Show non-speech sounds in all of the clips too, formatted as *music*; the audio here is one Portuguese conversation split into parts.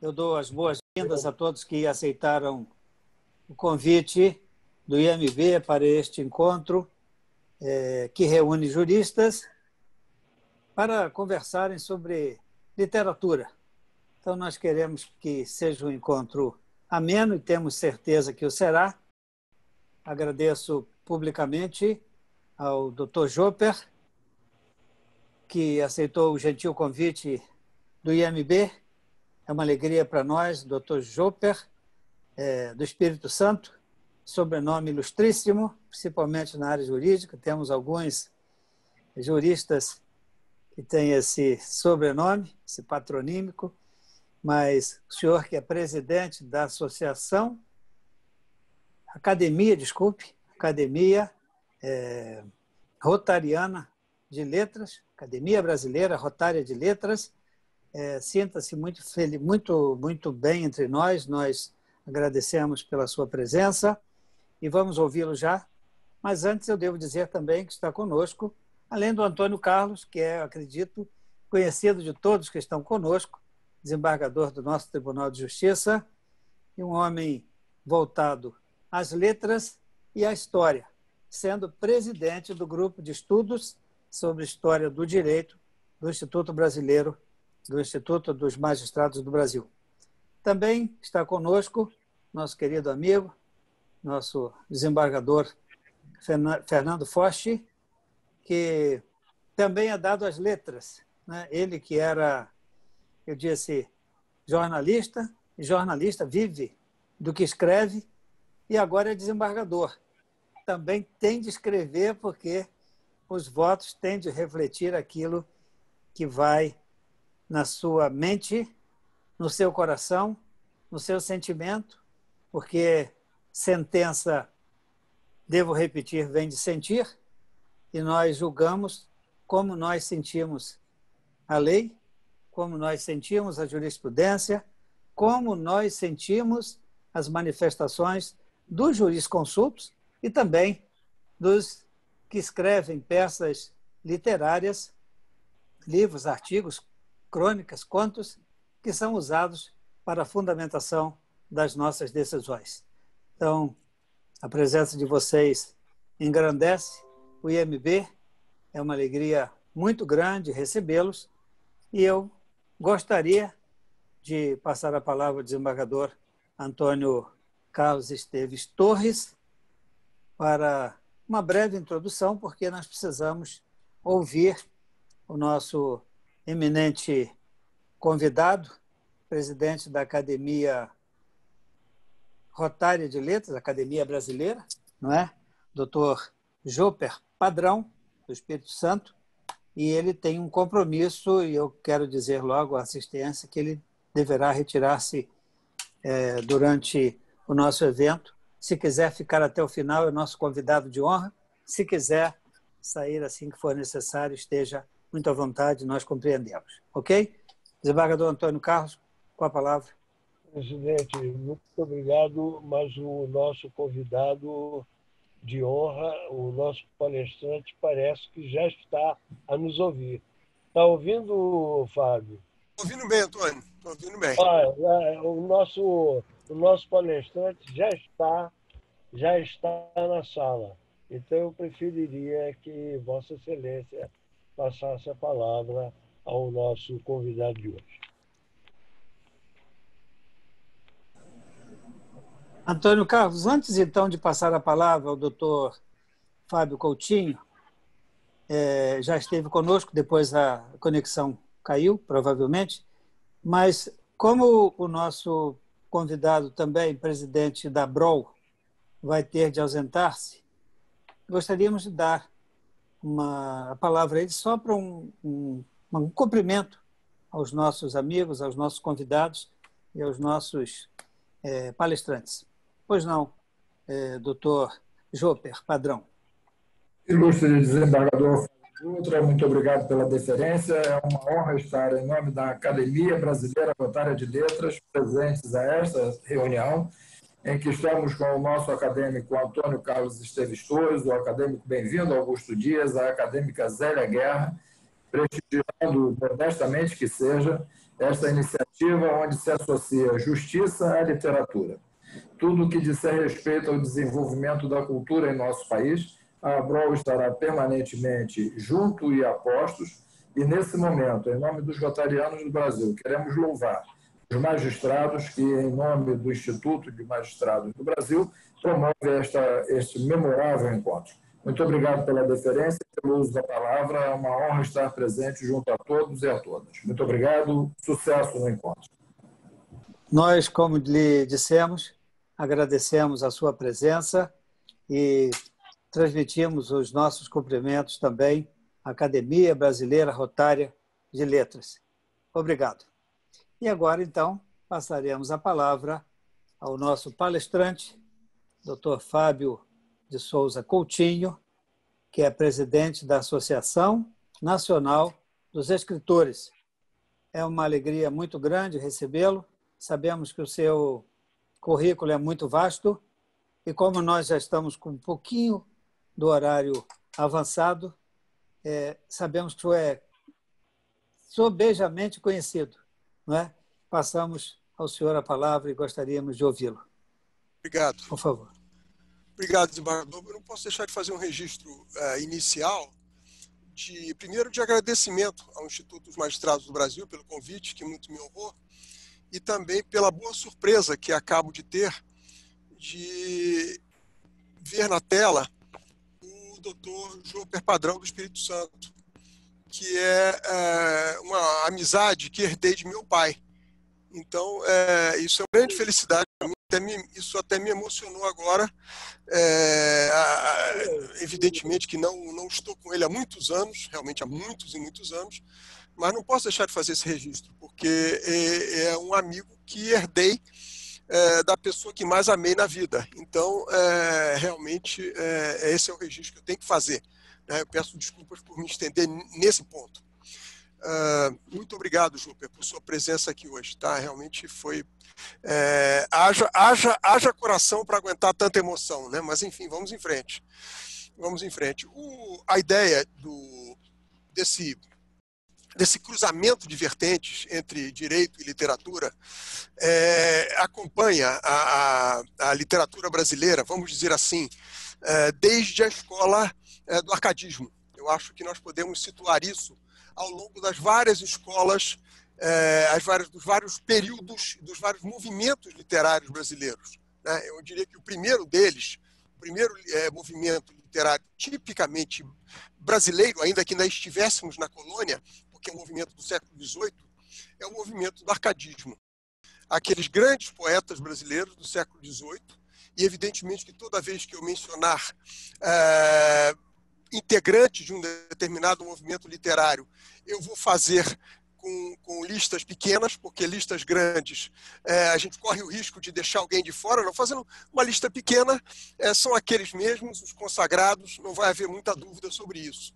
Eu dou as boas-vindas a todos que aceitaram o convite do IMB para este encontro, é, que reúne juristas para conversarem sobre literatura. Então, nós queremos que seja um encontro ameno e temos certeza que o será. Agradeço publicamente ao Dr. Joper, que aceitou o gentil convite do IMB. É uma alegria para nós, Dr. Joper, é, do Espírito Santo, sobrenome ilustríssimo, principalmente na área jurídica. Temos alguns juristas que têm esse sobrenome, esse patronímico, mas o senhor que é presidente da Associação, Academia, desculpe, Academia é, Rotariana de Letras, Academia Brasileira Rotária de Letras, é, sinta-se muito, muito, muito bem entre nós, nós agradecemos pela sua presença e vamos ouvi-lo já. Mas antes eu devo dizer também que está conosco, além do Antônio Carlos, que é, acredito, conhecido de todos que estão conosco, desembargador do nosso Tribunal de Justiça, e um homem voltado às letras e à história, sendo presidente do grupo de estudos sobre história do direito do Instituto Brasileiro, do Instituto dos Magistrados do Brasil. Também está conosco nosso querido amigo, nosso desembargador Fernando Foch, que também é dado às letras. Né? Ele que era, eu disse, jornalista, e jornalista vive do que escreve, e agora é desembargador. Também tem de escrever, porque os votos têm de refletir aquilo que vai na sua mente, no seu coração, no seu sentimento, porque sentença, devo repetir, vem de sentir, e nós julgamos como nós sentimos a lei, como nós sentimos a jurisprudência, como nós sentimos as manifestações dos jurisconsultos e também dos que escrevem peças literárias, livros, artigos, crônicas, contos, que são usados para a fundamentação das nossas decisões. Então, a presença de vocês engrandece o IMB. É uma alegria muito grande recebê-los e eu gostaria de passar a palavra ao desembargador Antônio Carlos Esteves Torres para uma breve introdução, porque nós precisamos ouvir o nosso eminente convidado, presidente da Academia Rotária de Letras, Academia Brasileira, não é? Doutor Joper Padrão, do Espírito Santo, e ele tem um compromisso, e eu quero dizer logo à assistência que ele deverá retirar-se é, durante o nosso evento. Se quiser ficar até o final, é nosso convidado de honra. Se quiser sair assim que for necessário, esteja muito à vontade, nós compreendemos. Ok? Desembargador Antônio Carlos, com a palavra. Presidente, muito obrigado, mas o nosso convidado de honra, o nosso palestrante, parece que já está a nos ouvir. Está ouvindo, Fábio? Estou ouvindo bem, Antônio. Estou ouvindo bem. Ah, o, nosso, o nosso palestrante já está, já está na sala. Então, eu preferiria que Vossa Excelência passasse a palavra ao nosso convidado de hoje. Antônio Carlos, antes então de passar a palavra ao doutor Fábio Coutinho, é, já esteve conosco, depois a conexão caiu, provavelmente, mas como o nosso convidado também, presidente da BROL, vai ter de ausentar-se, gostaríamos de dar uma palavra a ele só para um, um, um cumprimento aos nossos amigos, aos nossos convidados e aos nossos é, palestrantes. Pois não, é, doutor Joper, padrão. Ilustre desembargador Dutra, muito obrigado pela deferência. É uma honra estar em nome da Academia Brasileira Rotária de Letras presentes a esta reunião, em que estamos com o nosso acadêmico Antônio Carlos Esteves Torres, o acadêmico Bem-vindo Augusto Dias, a acadêmica Zélia Guerra, prestigiando modestamente que seja esta iniciativa onde se associa justiça à literatura. Tudo que disser respeito ao desenvolvimento da cultura em nosso país, a Abrol estará permanentemente junto e a postos, e nesse momento, em nome dos rotarianos do Brasil, queremos louvar os magistrados que, em nome do Instituto de Magistrados do Brasil, promove esta, este memorável encontro. Muito obrigado pela deferência e pelo uso da palavra. É uma honra estar presente junto a todos e a todas. Muito obrigado. Sucesso no encontro. Nós, como lhe dissemos, agradecemos a sua presença e transmitimos os nossos cumprimentos também à Academia Brasileira Rotária de Letras. Obrigado. E agora, então, passaremos a palavra ao nosso palestrante, Dr. Fábio de Souza Coutinho, que é presidente da Associação Nacional dos Escritores. É uma alegria muito grande recebê-lo. Sabemos que o seu currículo é muito vasto e como nós já estamos com um pouquinho do horário avançado, é, sabemos que é sobejamente conhecido. Não é? Passamos ao senhor a palavra e gostaríamos de ouvi-lo. Obrigado. Por favor. Obrigado, desembargador. Eu não posso deixar de fazer um registro uh, inicial de primeiro de agradecimento ao Instituto dos Magistrados do Brasil pelo convite, que muito me honrou, e também pela boa surpresa que acabo de ter de ver na tela o doutor João Perpadrão do Espírito Santo, que é, é uma amizade que herdei de meu pai. Então, é, isso é uma grande felicidade para mim. Até me, isso até me emocionou agora. É, evidentemente que não, não estou com ele há muitos anos, realmente há muitos e muitos anos, mas não posso deixar de fazer esse registro, porque é, é um amigo que herdei é, da pessoa que mais amei na vida. Então, é, realmente, é, esse é o registro que eu tenho que fazer. Né? Eu peço desculpas por me estender nesse ponto. Uh, muito obrigado, Júper, por sua presença aqui hoje. Tá? Realmente foi. É, haja, haja, haja coração para aguentar tanta emoção, né? mas enfim, vamos em frente. Vamos em frente. O, a ideia do, desse, desse cruzamento de vertentes entre direito e literatura é, acompanha a, a, a, literatura brasileira, vamos dizer assim, é, desde a escola é, do arcadismo. Eu acho que nós podemos situar isso ao longo das várias escolas, é, as várias, dos vários períodos, dos vários movimentos literários brasileiros. Né? Eu diria que o primeiro deles, o primeiro é, movimento literário tipicamente brasileiro, ainda que ainda estivéssemos na colônia, porque é um movimento do século XVIII, é o movimento do arcadismo. Aqueles grandes poetas brasileiros do século XVIII, e evidentemente que toda vez que eu mencionar é, integrante de um determinado movimento literário, eu vou fazer com, com listas pequenas, porque listas grandes é, a gente corre o risco de deixar alguém de fora. Não fazendo uma lista pequena, é, são aqueles mesmos, os consagrados, não vai haver muita dúvida sobre isso.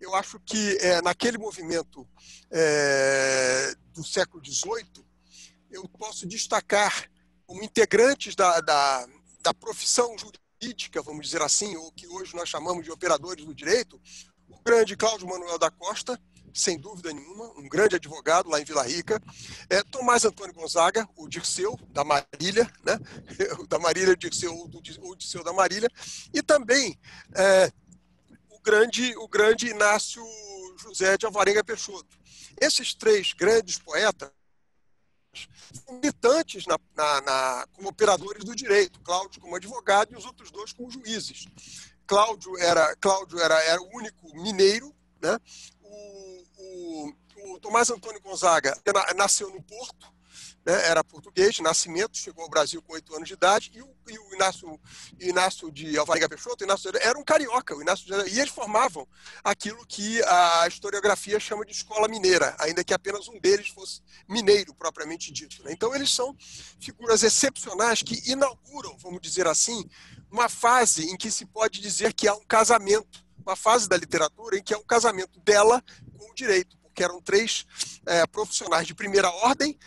Eu acho que é, naquele movimento é, do século XVIII, eu posso destacar como integrantes da, da, da profissão jurídica política, vamos dizer assim, ou que hoje nós chamamos de operadores do direito, o grande Cláudio Manuel da Costa, sem dúvida nenhuma, um grande advogado lá em Vila Rica, é, Tomás Antônio Gonzaga, o Dirceu da Marília, né? *laughs* da Marília Dirceu, ou o Dirceu da Marília, e também é, o grande o grande Inácio José de Alvarenga Peixoto. Esses três grandes poetas militantes na, na, na, como operadores do direito, Cláudio como advogado e os outros dois como juízes. Cláudio era, Cláudio era, era o único mineiro, né? o, o, o Tomás Antônio Gonzaga nasceu no Porto, né, era português, nascimento, chegou ao Brasil com oito anos de idade, e o, e o Inácio, Inácio de Alvarenga Peixoto, Inácio, era um carioca, o Inácio, e eles formavam aquilo que a historiografia chama de escola mineira, ainda que apenas um deles fosse mineiro, propriamente dito. Né? Então, eles são figuras excepcionais que inauguram, vamos dizer assim, uma fase em que se pode dizer que há um casamento, uma fase da literatura em que há um casamento dela com o direito, porque eram três é, profissionais de primeira ordem,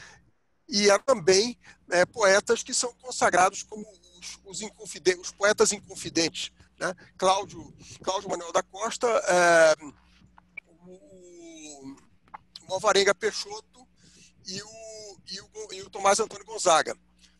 e há também é, poetas que são consagrados como os, os, os poetas inconfidentes. Né? Cláudio, Cláudio Manuel da Costa, é, o, o Alvarenga Peixoto e o, e o, e o Tomás Antônio Gonzaga.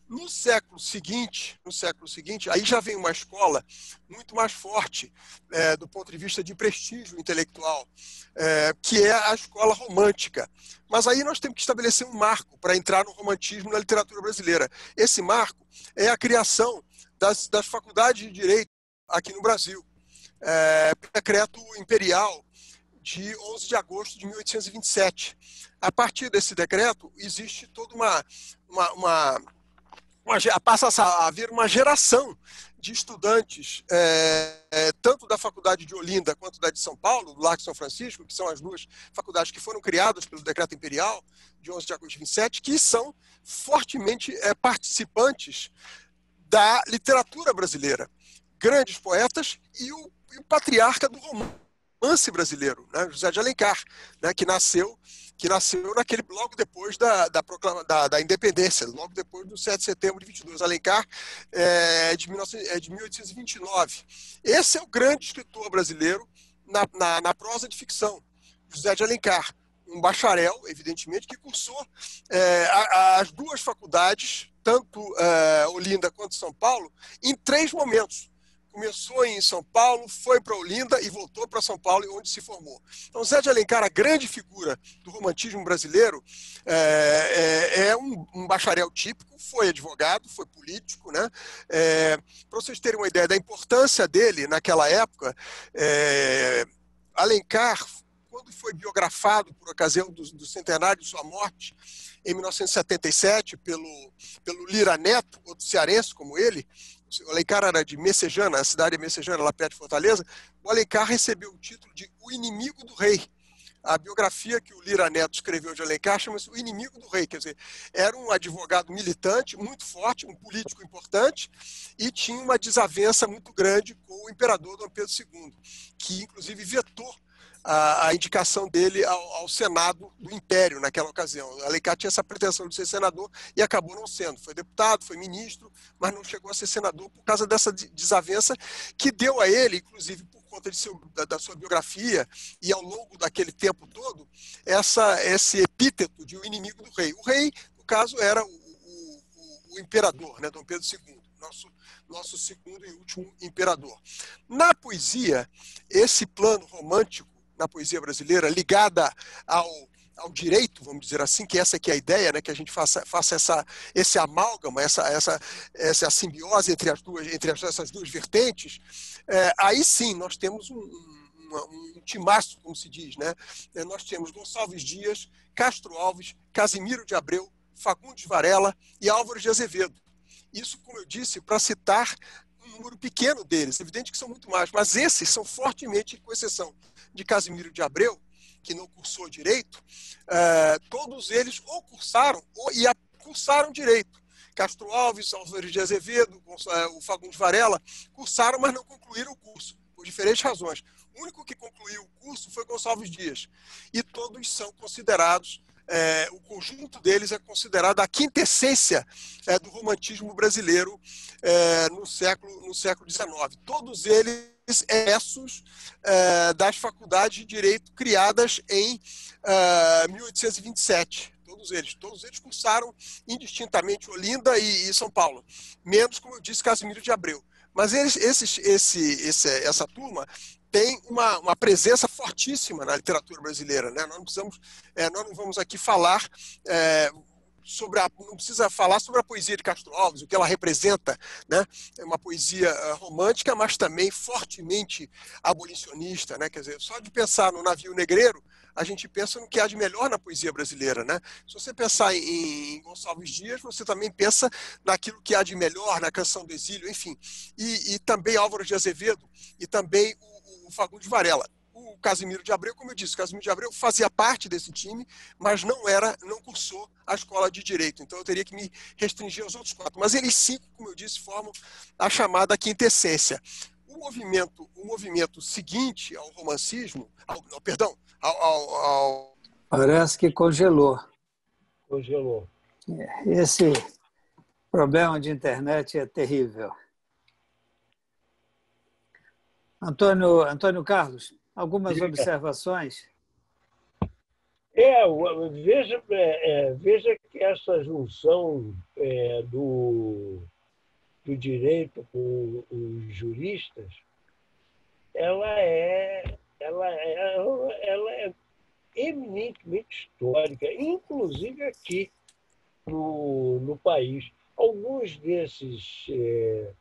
No século seguinte, no século seguinte, aí já vem uma escola muito mais forte é, do ponto de vista de prestígio intelectual, é, que é a escola romântica. Mas aí nós temos que estabelecer um marco para entrar no romantismo na literatura brasileira. Esse marco é a criação das, das faculdades de direito aqui no Brasil. É, decreto imperial de 11 de agosto de 1827. A partir desse decreto, existe toda uma, uma, uma uma, passa a haver uma geração de estudantes, é, é, tanto da Faculdade de Olinda quanto da de São Paulo, do Largo São Francisco, que são as duas faculdades que foram criadas pelo decreto imperial de 11 de agosto de 27, que são fortemente é, participantes da literatura brasileira. Grandes poetas e o, e o patriarca do romance brasileiro, né, José de Alencar, né, que nasceu que nasceu naquele logo depois da, da, proclama, da, da, independência, logo depois do 7 de setembro de 22. Alencar é de, 19, é de 1829. Esse é o grande escritor brasileiro na, na, na prosa de ficção, José de Alencar um bacharel, evidentemente, que cursou é, as duas faculdades, tanto é, Olinda quanto São Paulo, em três momentos começou em São Paulo, foi para Olinda e voltou para São Paulo, onde se formou. Então, Zé de Alencar, a grande figura do romantismo brasileiro, é, é, é um, um, bacharel típico, foi advogado, foi político. Né? É, para vocês terem uma ideia da importância dele naquela época, é, Alencar, quando foi biografado por ocasião do, do centenário de sua morte, em 1977, pelo, pelo Lira Neto, outro cearense como ele, o Alencar era de Messejana, a cidade de Messejana, lá perto de Fortaleza, o Alencar recebeu o título de O Inimigo do Rei. A biografia que o Lira Neto escreveu de Alencar chama-se O Inimigo do Rei, quer dizer, era um advogado militante muito forte, um político importante, e tinha uma desavença muito grande com o imperador Dom Pedro II, que inclusive vetou a, a indicação dele ao, ao, Senado do Império naquela ocasião. Alencar tinha essa pretensão de ser senador e acabou não sendo. Foi deputado, foi ministro, mas não chegou a ser senador por causa dessa desavença que deu a ele, inclusive por conta seu, da, da, sua biografia e ao longo daquele tempo todo, essa, esse epíteto de o inimigo do rei. O rei, no caso, era o, o, o imperador, né, Dom Pedro II nosso, nosso segundo e último imperador. Na poesia, esse plano romântico na poesia brasileira ligada ao, ao direito, vamos dizer assim, que essa que é a ideia, né, que a gente faça, faça essa, esse amálgama, essa, essa, essa simbiose entre, as duas, entre essas duas vertentes, é, aí sim nós temos um, um, um timaço, como se diz. Né? É, nós temos Gonçalves Dias, Castro Alves, Casimiro de Abreu, Fagundes Varela e Álvaro de Azevedo. Isso, como eu disse, para citar um número pequeno deles. Evidente que são muito mais, mas esses são fortemente, com exceção de Casimiro de Abreu, que não cursou direito, é, todos eles ou cursaram ou e cursaram direito. Castro Alves, Álvares de Azevedo, é, o Fagundes Varela, cursaram, mas não concluíram o curso, por diferentes razões. O único que concluiu o curso foi Gonçalves Dias. E todos são considerados é, o conjunto deles é considerado a quintessência é, do romantismo brasileiro no século no século XIX. Todos eles essos é, das faculdades de direito criadas em 1827. É, todos eles, todos eles cursaram indistintamente Olinda e, e São Paulo, menos, como eu disse, Casimiro de Abreu. Mas eles, esses, esse, esse, essa turma tem uma, uma presença fortíssima na literatura brasileira. Né? Nós, não precisamos, é, nós não vamos aqui falar é, sobre a, não precisa falar sobre a poesia de Castro Alves, o que ela representa, né? É uma poesia uh, romântica, mas também fortemente abolicionista, né? Quer dizer, só de pensar no navio negreiro, a gente pensa no que há de melhor na poesia brasileira, né? Se você pensar em Gonçalves Dias, você também pensa naquilo que há de melhor na canção do exílio, enfim. E, e também Álvaro de Azevedo e também o o Fagundes Varela. O Casimiro de Abreu, como eu disse, o Casimiro de Abreu fazia parte desse time, mas não era, não cursou a escola de direito. Então eu teria que me restringir aos outros quatro. Mas eles cinco, como eu disse, formam a chamada quintessência. O movimento, o movimento seguinte ao romancismo, ao, não, perdão, ao, ao, ao, Parece que congelou. Congelou. Esse problema de internet é terrível. Antônio, Antônio Carlos, algumas Diga. observações? É, veja, é, é, veja que essa junção é, do, do direito com os juristas, ela é, ela é, ela é eminentemente histórica, inclusive aqui no, no país. Alguns desses é,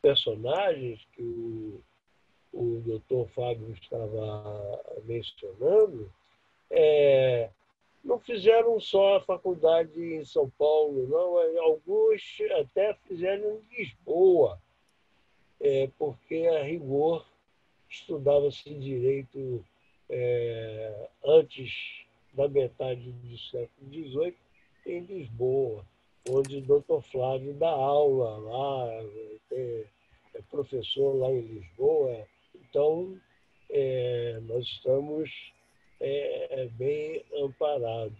personagens que o, o doutor Fábio estava mencionando, é, não fizeram só a faculdade em São Paulo, não. É, alguns até fizeram em Lisboa, é, porque a rigor estudava-se direito é, antes da metade do século XVIII em Lisboa, onde o doutor Flávio dá aula lá, é, é professor lá em Lisboa. Então, é, nós estamos é, é, bem amparados.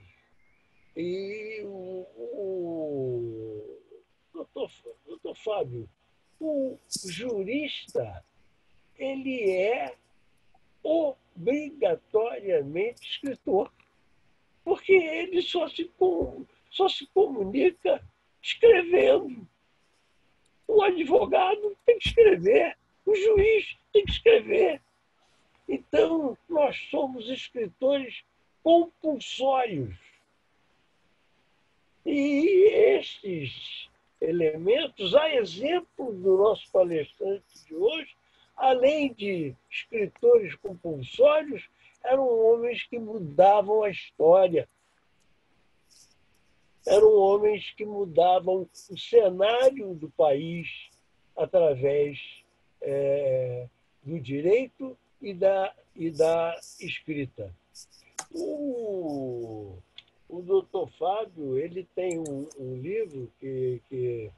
E o, o doutor, doutor Fábio, o jurista, ele é obrigatoriamente escritor, porque ele só se, só se comunica escrevendo. O advogado tem que escrever, o juiz tem que escrever, então, nós somos escritores compulsórios. E estes elementos, a exemplo do nosso palestrante de hoje, além de escritores compulsórios, eram homens que mudavam a história. Eram homens que mudavam o cenário do país através é, do direito e da, e da escrita. O, o doutor Fábio ele tem um, um livro que, que,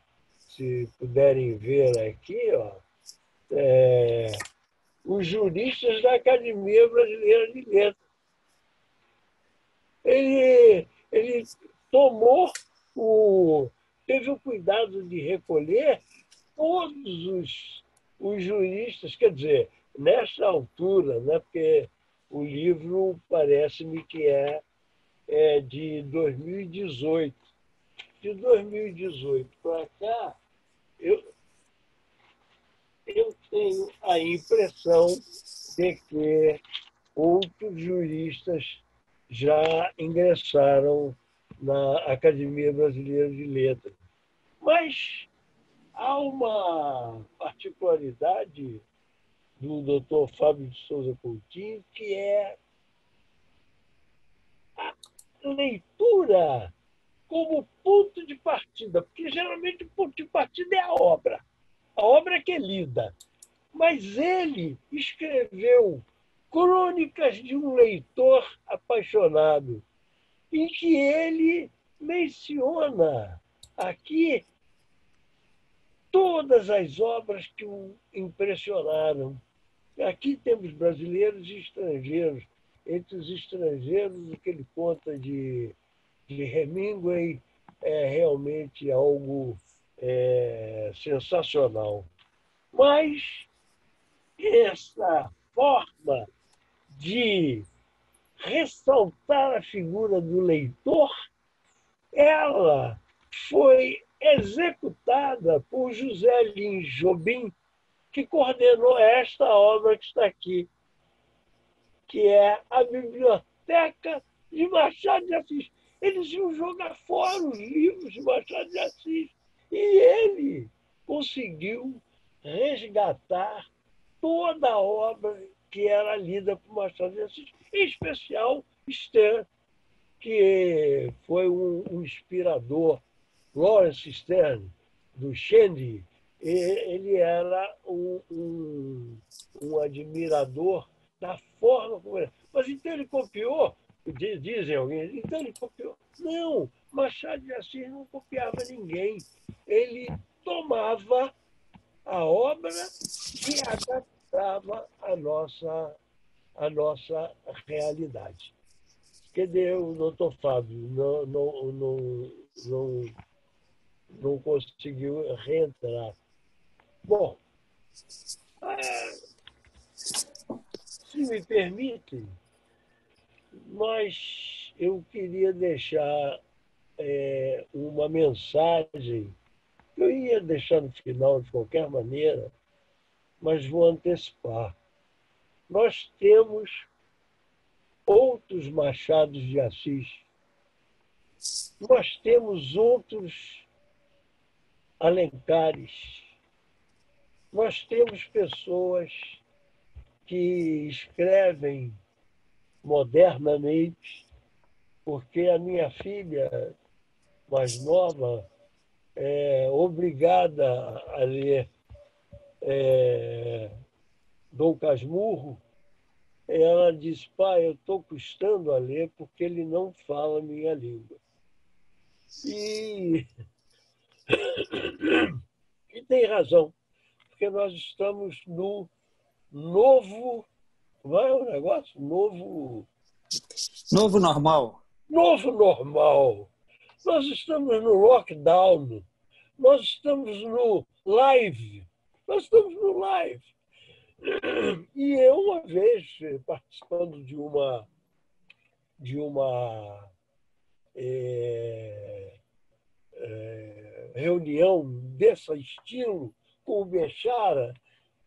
se puderem ver aqui, ó, é, Os Juristas da Academia Brasileira de Letras. Ele, ele tomou o. teve o cuidado de recolher todos os, os juristas, quer dizer, nessa altura, né, porque o livro parece-me que é, é de 2018. De 2018 para cá, eu, eu tenho a impressão de que outros juristas já ingressaram na Academia Brasileira de Letras. Mas há uma particularidade do doutor Fábio de Souza Coutinho, que é a leitura como ponto de partida, porque geralmente o ponto de partida é a obra, a obra que é lida. Mas ele escreveu Crônicas de um Leitor Apaixonado, em que ele menciona aqui todas as obras que o impressionaram Aqui temos brasileiros e estrangeiros. Entre os estrangeiros, o que ele conta de, de Hemingway é realmente algo é, sensacional. Mas essa forma de ressaltar a figura do leitor, ela foi executada por José Lins Jobim que coordenou esta obra que está aqui, que é a Biblioteca de Machado de Assis. Eles iam jogar fora os livros de Machado de Assis. E ele conseguiu resgatar toda a obra que era lida por Machado de Assis, em especial Stern, que foi um inspirador, Lawrence Stern, do Shandy, ele era um, um, um, admirador da forma como era. Mas então ele copiou, dizem alguém, então ele copiou. Não, Machado de Assis não copiava ninguém. Ele tomava a obra e adaptava a nossa, a nossa realidade. Cadê o doutor Fábio? Não, não, não, não, não conseguiu reentrar. Bom, é, se me permite, nós eu queria deixar é, uma mensagem que eu ia deixar no final de qualquer maneira, mas vou antecipar. Nós temos outros Machados de Assis. Nós temos outros Alencares. Nós temos pessoas que escrevem modernamente, porque a minha filha mais nova é obrigada a ler é, Dom Casmurro, ela diz, pai, eu estou custando a ler porque ele não fala a minha língua. E, e tem razão, porque nós estamos no novo. Vai é o negócio? Novo. Novo normal. Novo normal. Nós estamos no lockdown. Nós estamos no live. Nós estamos no live. E eu, uma vez, participando de uma, de uma é, reunião desse estilo com o Bechara,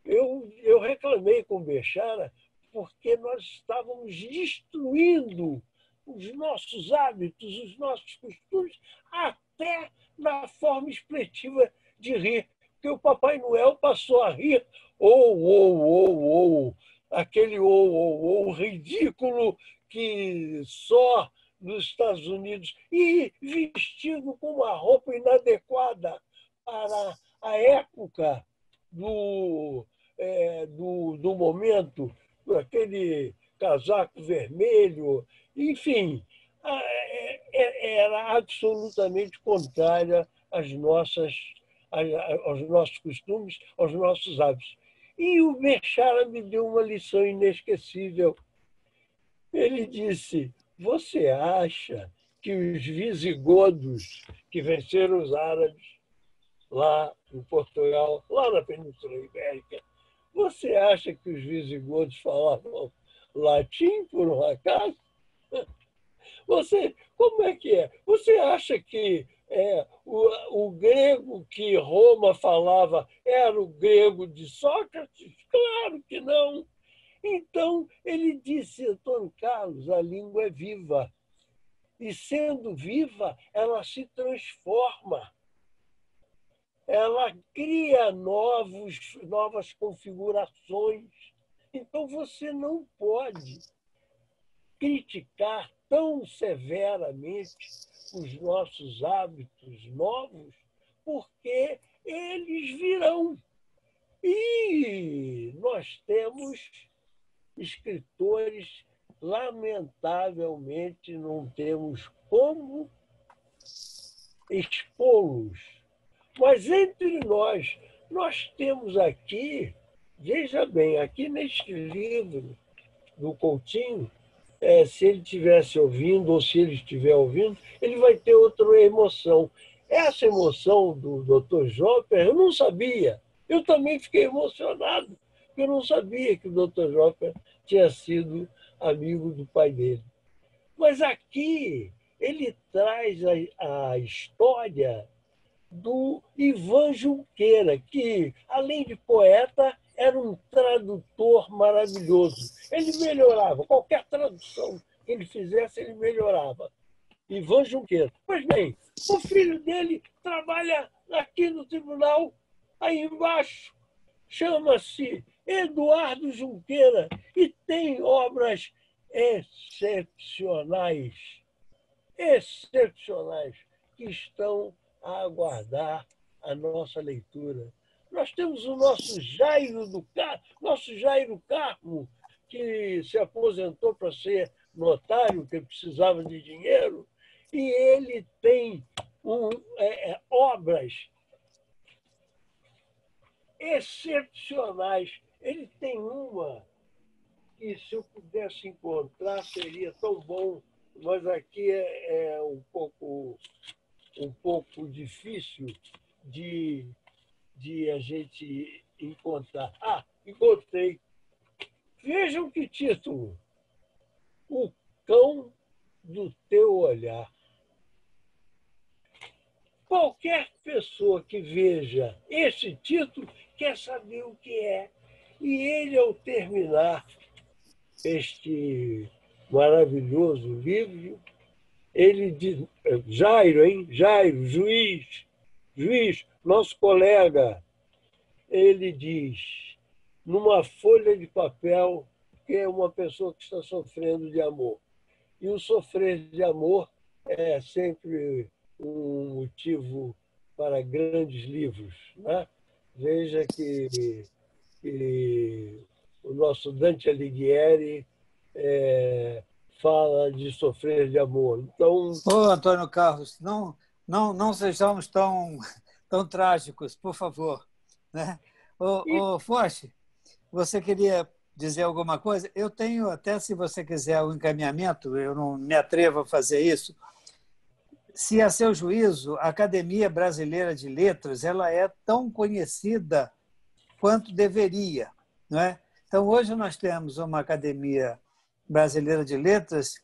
eu, eu reclamei com o Bechara porque nós estávamos destruindo os nossos hábitos, os nossos costumes, até na forma expressiva de rir. Que o Papai Noel passou a rir, ou, ou, ou, ou, aquele ou, ou, ou ridículo que só nos Estados Unidos, e vestido com uma roupa inadequada para a época do, é, do, do momento, aquele casaco vermelho, enfim, é, é, era absolutamente contrária às nossas, aos nossos costumes, aos nossos hábitos. E o Bechara me deu uma lição inesquecível. Ele disse: Você acha que os visigodos que venceram os árabes lá em Portugal, lá na Península Ibérica, você acha que os visigodos falavam latim por um acaso? *laughs* Você, como é que é? Você acha que é, o, o, grego que Roma falava era o grego de Sócrates? Claro que não. Então, ele disse, Antônio Carlos, a língua é viva. E sendo viva, ela se transforma. Ela cria novos, novas configurações. Então, você não pode criticar tão severamente os nossos hábitos novos, porque eles virão. E nós temos escritores, lamentavelmente, não temos como expô-los. Mas entre nós, nós temos aqui, veja bem, aqui neste livro do Coutinho, é, se ele estivesse ouvindo ou se ele estiver ouvindo, ele vai ter outra emoção. Essa emoção do Dr. Jopper eu não sabia. Eu também fiquei emocionado, eu não sabia que o Dr. Jopper tinha sido amigo do pai dele. Mas aqui ele traz a, a história do Ivan Junqueira, que, além de poeta, era um tradutor maravilhoso. Ele melhorava, qualquer tradução que ele fizesse, ele melhorava. Ivan Junqueira. Pois bem, o filho dele trabalha aqui no tribunal, aí embaixo. Chama-se Eduardo Junqueira e tem obras excepcionais, excepcionais, que estão a aguardar a nossa leitura. Nós temos o nosso Jairo do Carmo, nosso Jairo Carmo, que se aposentou para ser notário, que precisava de dinheiro, e ele tem um, é, é, obras excepcionais. Ele tem uma que, se eu pudesse encontrar, seria tão bom, mas aqui é, é um pouco um pouco difícil de de a gente encontrar. Ah, encontrei. Vejam que título. O cão do teu olhar. Qualquer pessoa que veja esse título quer saber o que é. E ele, ao terminar este maravilhoso livro, ele diz, Jairo, hein? Jairo, juiz, juiz, nosso colega, ele diz, numa folha de papel, que é uma pessoa que está sofrendo de amor. E o sofrer de amor é sempre um motivo para grandes livros. Né? Veja que, que o nosso Dante Alighieri é, fala de sofrer de amor. Então, Ô, Antônio Carlos, não, não, não sejamos tão, *laughs* tão trágicos, por favor. Né? Ô, e... ô Foch, você queria dizer alguma coisa? Eu tenho, até se você quiser o um encaminhamento, eu não me atrevo a fazer isso. Se a seu juízo, a Academia Brasileira de Letras ela é tão conhecida quanto deveria, não é? Então hoje nós temos uma academia brasileira de letras,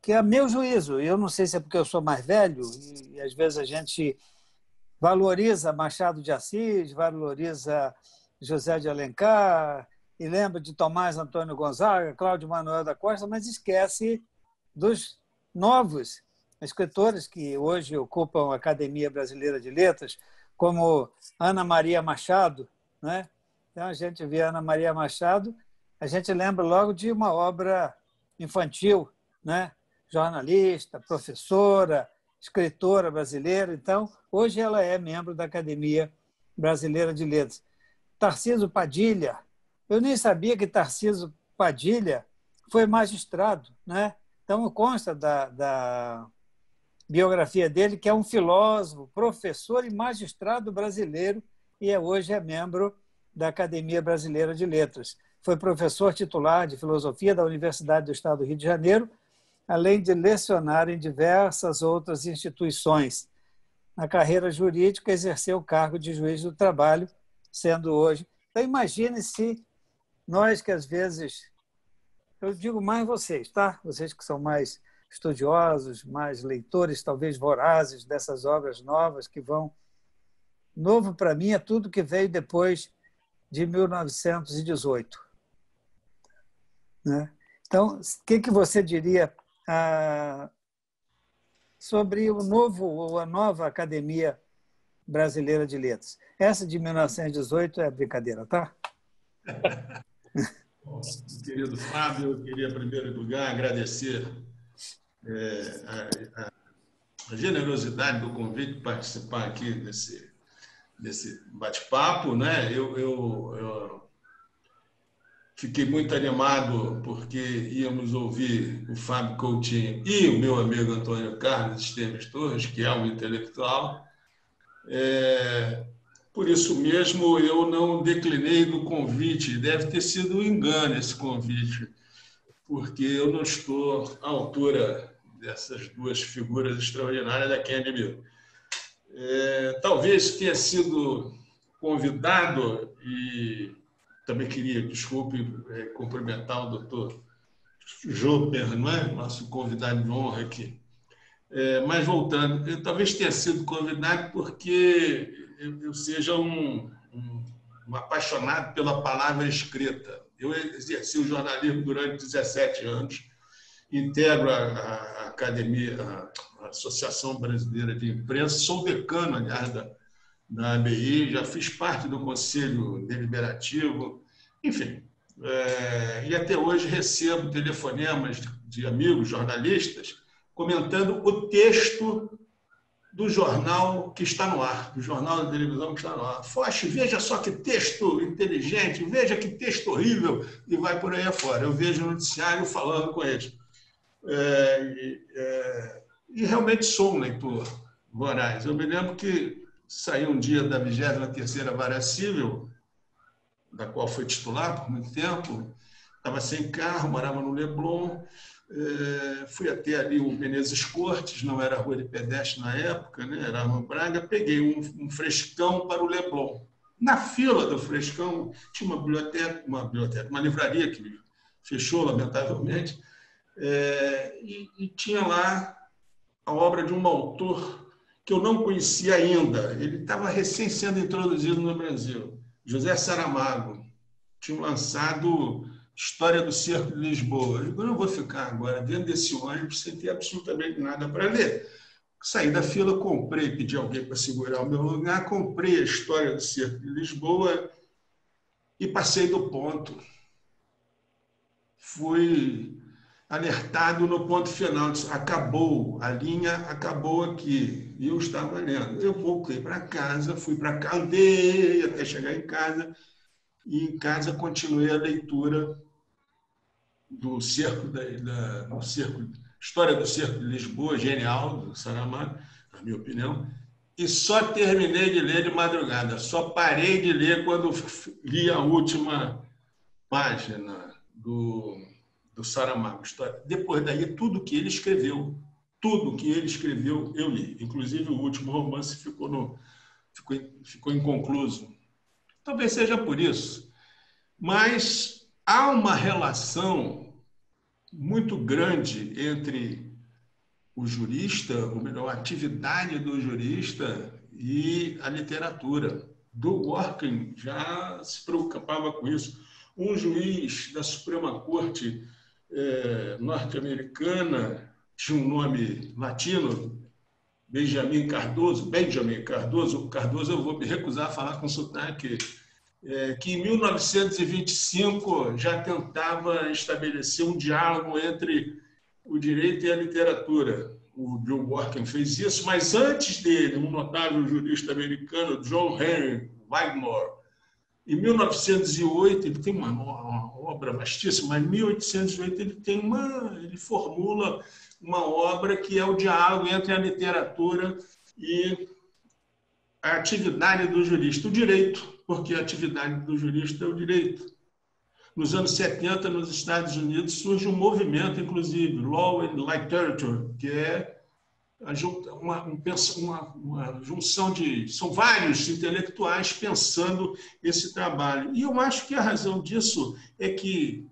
que é meu juízo. Eu não sei se é porque eu sou mais velho e, às vezes a gente valoriza Machado de Assis, valoriza José de Alencar e lembra de Tomás Antônio Gonzaga, Cláudio Manuel da Costa, mas esquece dos novos escritores que hoje ocupam a Academia Brasileira de Letras, como Ana Maria Machado, né? Então a gente vê Ana Maria Machado a gente lembra logo de uma obra infantil, né? jornalista, professora, escritora brasileira. Então, hoje ela é membro da Academia Brasileira de Letras. Tarciso Padilha. Eu nem sabia que Tarciso Padilha foi magistrado. Né? Então, consta da, da biografia dele que é um filósofo, professor e magistrado brasileiro e é, hoje é membro da Academia Brasileira de Letras. Foi professor titular de filosofia da Universidade do Estado do Rio de Janeiro, além de lecionar em diversas outras instituições. Na carreira jurídica, exerceu o cargo de juiz do trabalho, sendo hoje. Então, imagine se nós que às vezes. Eu digo mais vocês, tá? Vocês que são mais estudiosos, mais leitores, talvez vorazes dessas obras novas que vão. Novo para mim é tudo que veio depois de 1918. Né? Então, o que, que você diria ah, sobre o novo ou a nova Academia Brasileira de Letras? Essa de 1918 é brincadeira, tá? Bom, querido Fábio, eu queria, em primeiro lugar, agradecer é, a, a, generosidade do convite para participar aqui desse, desse bate-papo. Né? Eu, eu, eu Fiquei muito animado porque íamos ouvir o Fábio Coutinho e o meu amigo Antônio Carlos Esteves Torres, que é um intelectual. É, por isso mesmo, eu não declinei do convite. Deve ter sido um engano esse convite, porque eu não estou à altura dessas duas figuras extraordinárias da admiro. É, talvez tenha sido convidado e também queria, desculpe, é, cumprimentar o doutor Joper, não é? nosso convidado de honra aqui. É, mas voltando, eu talvez tenha sido convidado porque eu, seja um, um, um, apaixonado pela palavra escrita. Eu exerci o jornalismo durante 17 anos, integro a, a Academia, a Associação Brasileira de Imprensa, sou decano, aliás, da, da ABI, já fiz parte do Conselho Deliberativo, enfim. É, e até hoje recebo telefonemas de, amigos jornalistas comentando o texto do jornal que está no ar, do jornal da televisão que está no ar. Foche, veja só que texto inteligente, veja que texto horrível, e vai por aí afora. Eu vejo o noticiário falando com eles. É, é, e realmente sou um leitor voraz. Eu me lembro que Saí um dia da 23ª Vara Civil, da qual fui titular por muito tempo, estava sem carro, morava no Leblon, é, fui até ali o Menezes Cortes, não era rua de pedestre na época, né? era uma Braga, peguei um, um, frescão para o Leblon. Na fila do frescão tinha uma biblioteca, uma biblioteca, uma livraria que fechou, lamentavelmente, é, e, e tinha lá a obra de um autor que eu não conhecia ainda. Ele estava recém sendo introduzido no Brasil, José Saramago. Tinha lançado História do Cerco de Lisboa. Eu não vou ficar agora dentro desse ônibus sem ter absolutamente nada para ler. Saí da fila, comprei, pedi alguém para segurar o meu lugar, comprei a História do Cerco de Lisboa e passei do ponto. Fui alertado no ponto final, disse, acabou, a linha acabou aqui. E eu estava lendo. Eu voltei para casa, fui para cá, andei até chegar em casa, e em casa continuei a leitura do cerco da, da do cerco, história do cerco de Lisboa, genial, do Saramago, na minha opinião, e só terminei de ler de madrugada, só parei de ler quando li a última página do do Saramago. Depois daí, tudo que ele escreveu, tudo que ele escreveu, eu li. Inclusive, o último romance ficou, no, ficou, ficou inconcluso. Talvez seja por isso. Mas há uma relação muito grande entre o jurista, ou melhor, a atividade do jurista e a literatura. Do Working já se preocupava com isso. Um juiz da Suprema Corte é, norte-americana, tinha um nome latino, Benjamin Cardoso, Benjamin Cardoso, Cardoso eu vou me recusar a falar com sotaque, é, que em 1925 já tentava estabelecer um diálogo entre o direito e a literatura. O John Borken fez isso, mas antes dele, um notável jurista americano, John Henry Wigmore, em 1908, ele tem uma, uma obra vastíssima, mas em 1808 ele tem uma, ele formula uma obra que é o diálogo entre a literatura e a atividade do jurista, o direito, porque a atividade do jurista é o direito. Nos anos 70, nos Estados Unidos, surge um movimento, inclusive, Law and Literature, que é uma, uma, uma, junção de. São vários intelectuais pensando esse trabalho. E eu acho que a razão disso é que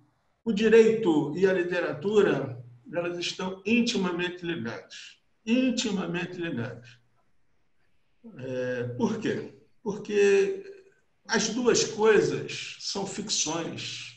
o direito e a literatura elas estão intimamente ligadas. Intimamente ligadas. É, por quê? Porque as duas coisas são ficções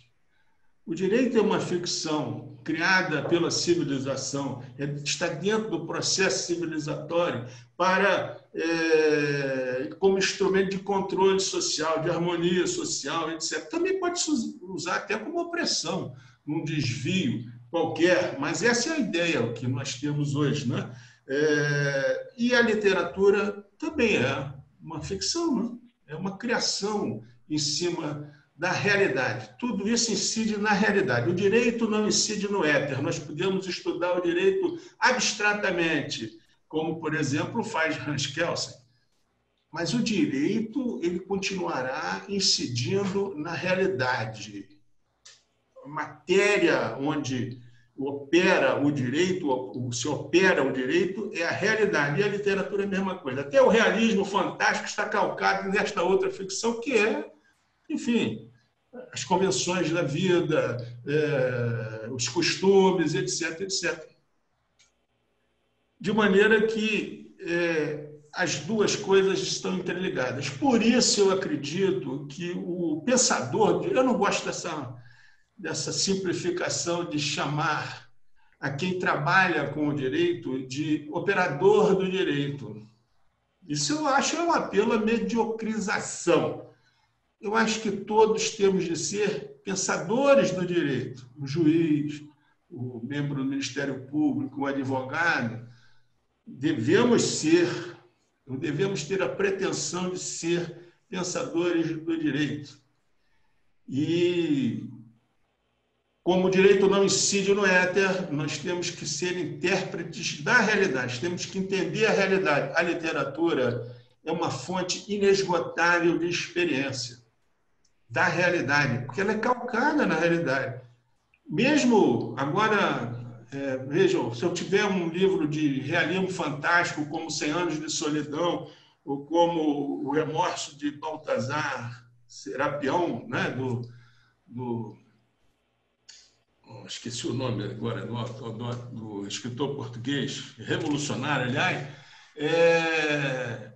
o direito é uma ficção criada pela civilização, é, está dentro do processo civilizatório para é, como instrumento de controle social, de harmonia social, etc. Também pode se usar até como opressão, um desvio qualquer, mas essa é a ideia que nós temos hoje, né? É, e a literatura também é uma ficção, né? é uma criação em cima da realidade. Tudo isso incide na realidade. O direito não incide no éter. Nós podemos estudar o direito abstratamente, como, por exemplo, faz Hans Kelsen. Mas o direito ele continuará incidindo na realidade. A matéria onde opera o direito, se opera o direito, é a realidade. E a literatura é a mesma coisa. Até o realismo fantástico está calcado nesta outra ficção, que é enfim, as convenções da vida, é, os costumes, etc, etc. De maneira que é, as duas coisas estão interligadas. Por isso eu acredito que o pensador, eu não gosto dessa, dessa simplificação de chamar a quem trabalha com o direito de operador do direito. Isso eu acho um apelo à mediocrização eu acho que todos temos de ser pensadores do direito. O juiz, o membro do Ministério Público, o advogado, devemos ser, devemos ter a pretensão de ser pensadores do direito. E, como o direito não incide no éter, nós temos que ser intérpretes da realidade, temos que entender a realidade. A literatura é uma fonte inesgotável de experiência da realidade, porque ela é calcada na realidade. Mesmo agora, é, vejam, se eu tiver um livro de realismo fantástico, como Cem Anos de Solidão, ou como O Remorso de Baltazar Serapião, né, do, do esqueci o nome agora, do, do, do escritor português, revolucionário, aliás, é,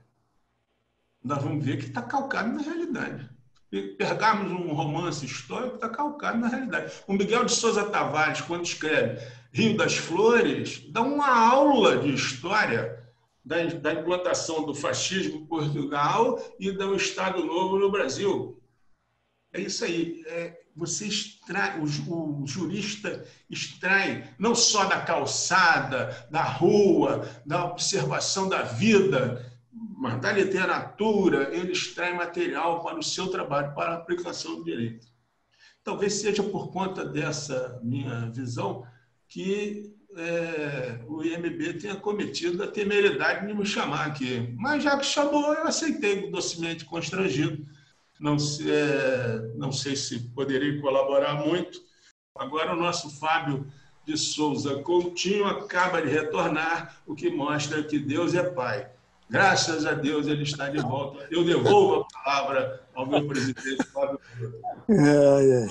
nós vamos ver que está calcado na realidade. Pegarmos um romance histórico, está calcado na realidade. O Miguel de Souza Tavares, quando escreve Rio das Flores, dá uma aula de história da, da implantação do fascismo em Portugal e do Estado Novo no Brasil. É isso aí. É, você extrai, o, o, jurista extrai não só da calçada, da rua, da observação da vida, mas da literatura, ele extrai material para o seu trabalho, para a aplicação do direito. Talvez seja por conta dessa minha visão que é, o IMB tenha cometido a temeridade de me chamar aqui. Mas já que chamou, eu aceitei docemente constrangido. Não, é, não sei se poderia colaborar muito. Agora, o nosso Fábio de Souza Coutinho acaba de retornar, o que mostra que Deus é Pai. Graças a Deus ele está de volta. Eu devolvo a palavra ao meu presidente Fábio. É, é.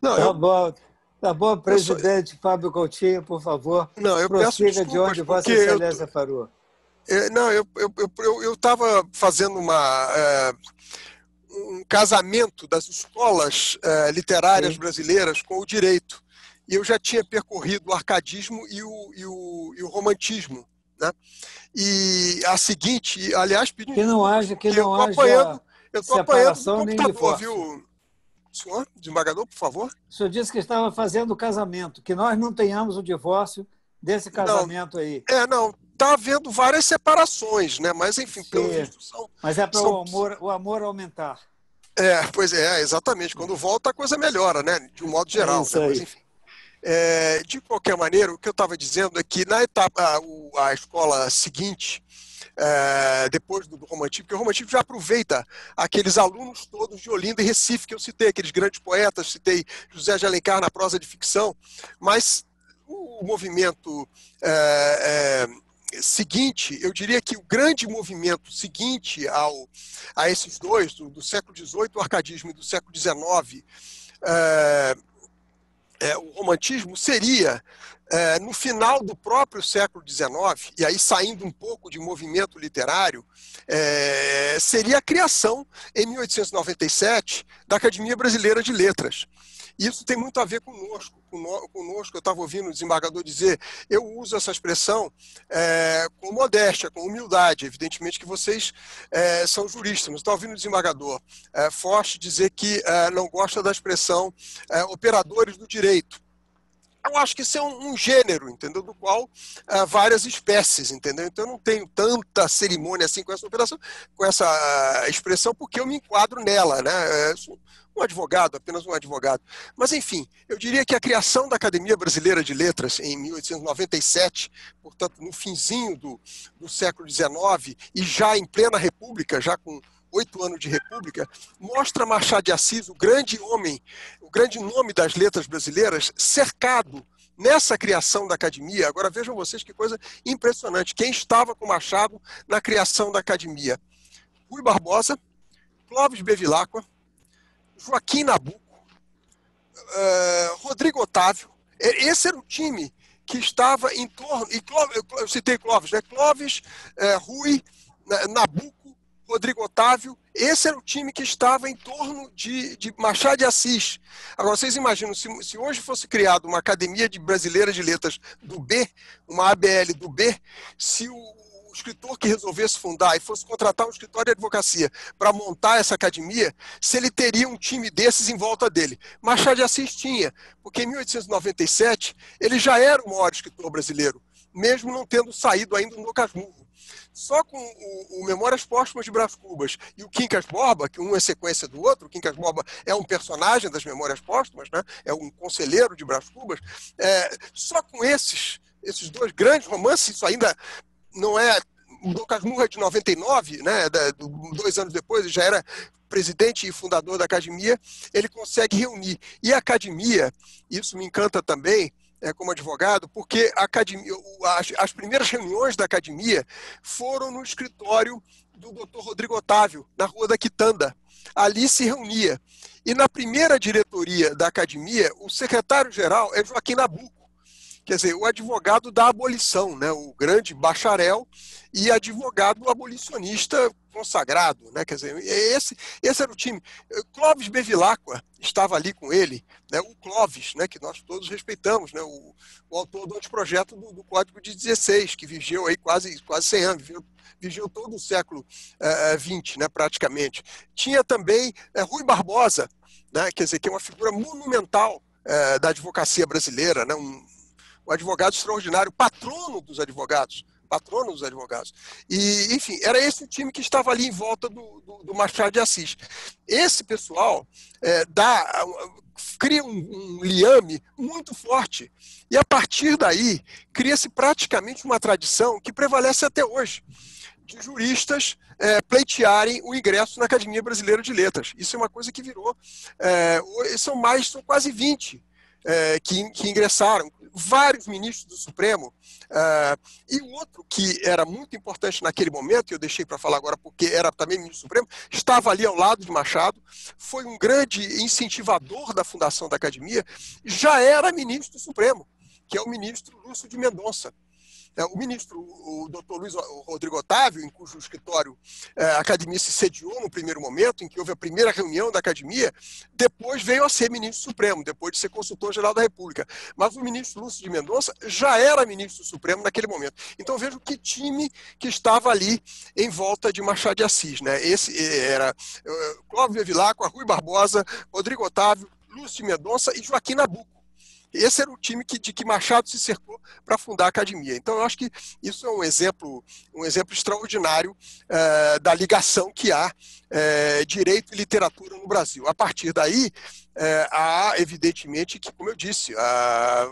Não, tá eu... bom. Tá bom, presidente só... Fábio Coutinho, por favor. Não, eu peço de onde Vossa Excelência eu... parou. É, não, eu estava eu, eu, eu fazendo uma, é, um casamento das escolas é, literárias Sim. brasileiras com o direito. E eu já tinha percorrido o arcadismo e o, e o, e o romantismo. Né? E a seguinte, aliás, pedindo. Que não haja, que não haja. Apanhando, eu estou apanhando computador, viu? Senhor, desembargador, por favor. O senhor disse que estava fazendo o casamento, que nós não tenhamos o divórcio desse casamento não, aí. É, não, está havendo várias separações, né? Mas, enfim, pelo visto são. Mas é para são... o, amor, o amor aumentar. É, pois é, exatamente. Quando volta, a coisa melhora, né? De um modo geral. É né? Mas, enfim. É, de qualquer maneira, o que eu estava dizendo é que na etapa, a, a escola seguinte, é, depois do, do Romantismo, porque o Romantismo já aproveita aqueles alunos todos de Olinda e Recife que eu citei, aqueles grandes poetas, citei José de Alencar na prosa de ficção, mas o movimento é, é, seguinte, eu diria que o grande movimento seguinte ao, a esses dois, do, do século XVIII, o arcadismo, e do século XIX, é, o romantismo, seria é, no final do próprio século XIX, e aí saindo um pouco de movimento literário, é, seria a criação, em 1897, da Academia Brasileira de Letras. Isso tem muito a ver conosco. Conosco, eu estava ouvindo o desembargador dizer, eu uso essa expressão é, com modéstia, com humildade. Evidentemente que vocês é, são juristas, mas estou ouvindo o desembargador é, Forte dizer que é, não gosta da expressão é, operadores do direito eu acho que isso é um, um gênero, entendeu? Do qual uh, várias espécies, entendeu? Então eu não tenho tanta cerimônia assim com essa operação, com essa expressão, porque eu me enquadro nela, né? Sou um advogado, apenas um advogado. Mas enfim, eu diria que a criação da Academia Brasileira de Letras em 1897, portanto no finzinho do, do século XIX e já em plena República, já com oito anos de república, mostra Machado de Assis, o grande homem, o grande nome das letras brasileiras, cercado nessa criação da academia. Agora vejam vocês que coisa impressionante. Quem estava com Machado na criação da academia? Rui Barbosa, Clóvis Bevilacqua, Joaquim Nabuco, uh, Rodrigo Otávio. Esse era o time que estava em torno. E Clóvis, eu citei Clóvis, né? Clóvis, uh, Rui, Nabuco Rodrigo Otávio, esse era o time que estava em torno de, de Machado de Assis. Agora, vocês imaginam, se, se hoje fosse criada uma Academia de Brasileira de Letras do B, uma ABL do B, se o escritor que resolvesse fundar e fosse contratar um escritório de advocacia para montar essa academia, se ele teria um time desses em volta dele. Machado de Assis tinha, porque em 1897 ele já era o maior escritor brasileiro, mesmo não tendo saído ainda no Casmurro. Só com o, o Memórias Póstumas de Brás Cubas e o Quincas Borba, que um é sequência do outro, o Quincas Borba é um personagem das Memórias Póstumas, né? é um conselheiro de Brás Cubas, é, só com esses, esses dois grandes romances, isso ainda não é. O Dom Casmurra é de 99, né? dois anos depois, já era presidente e fundador da academia, ele consegue reunir. E a academia, isso me encanta também, é, como advogado, porque academia, as, as primeiras reuniões da academia foram no escritório do Dr. Rodrigo Otávio, na Rua da Quitanda. Ali se reunia. E na primeira diretoria da academia, o secretário-geral é Joaquim Nabuco quer dizer, o advogado da abolição, né, o grande bacharel e advogado abolicionista consagrado, né, quer dizer, esse, esse era o time. Clóvis Bevilacqua estava ali com ele, né, o Clóvis, né, que nós todos respeitamos, né, o, o autor do anteprojeto do, do Código de 16, que viveu aí quase, quase 100 anos, viveu, viveu todo o século XX, eh, né, praticamente. Tinha também é, Rui Barbosa, né, quer dizer, que é uma figura monumental é, da advocacia brasileira, né, um, o advogado extraordinário, patrono dos advogados, patrono dos advogados. E, enfim, era esse o time que estava ali em volta do, do, do Machado de Assis. Esse pessoal é, dá, cria um, um liame muito forte. E a partir daí, cria-se praticamente uma tradição que prevalece até hoje de juristas é, pleitearem o ingresso na Academia Brasileira de Letras. Isso é uma coisa que virou. É, são mais, são quase 20 é, que, que, ingressaram, vários ministros do Supremo. Uh, e outro que era muito importante naquele momento, e eu deixei para falar agora porque era também ministro do Supremo, estava ali ao lado de Machado, foi um grande incentivador da fundação da academia, já era ministro do Supremo, que é o ministro Lúcio de Mendonça. É, o ministro, o doutor Luiz Rodrigo Otávio, em cujo escritório é, a academia se sediou no primeiro momento, em que houve a primeira reunião da academia, depois veio a ser ministro supremo, depois de ser consultor-geral da República. Mas o ministro Lúcio de Mendonça já era ministro supremo naquele momento. Então vejo que time que estava ali em volta de Machado de Assis. Né? Esse era uh, Clóvis Vilaco, Rui Barbosa, Rodrigo Otávio, Lúcio de Mendonça e Joaquim Nabuco. Esse era o time que, de que Machado se cercou para fundar a academia. Então, eu acho que isso é um exemplo, um exemplo extraordinário é, da ligação que há é, direito e literatura no Brasil. A partir daí, é, há, evidentemente, que, como eu disse, há,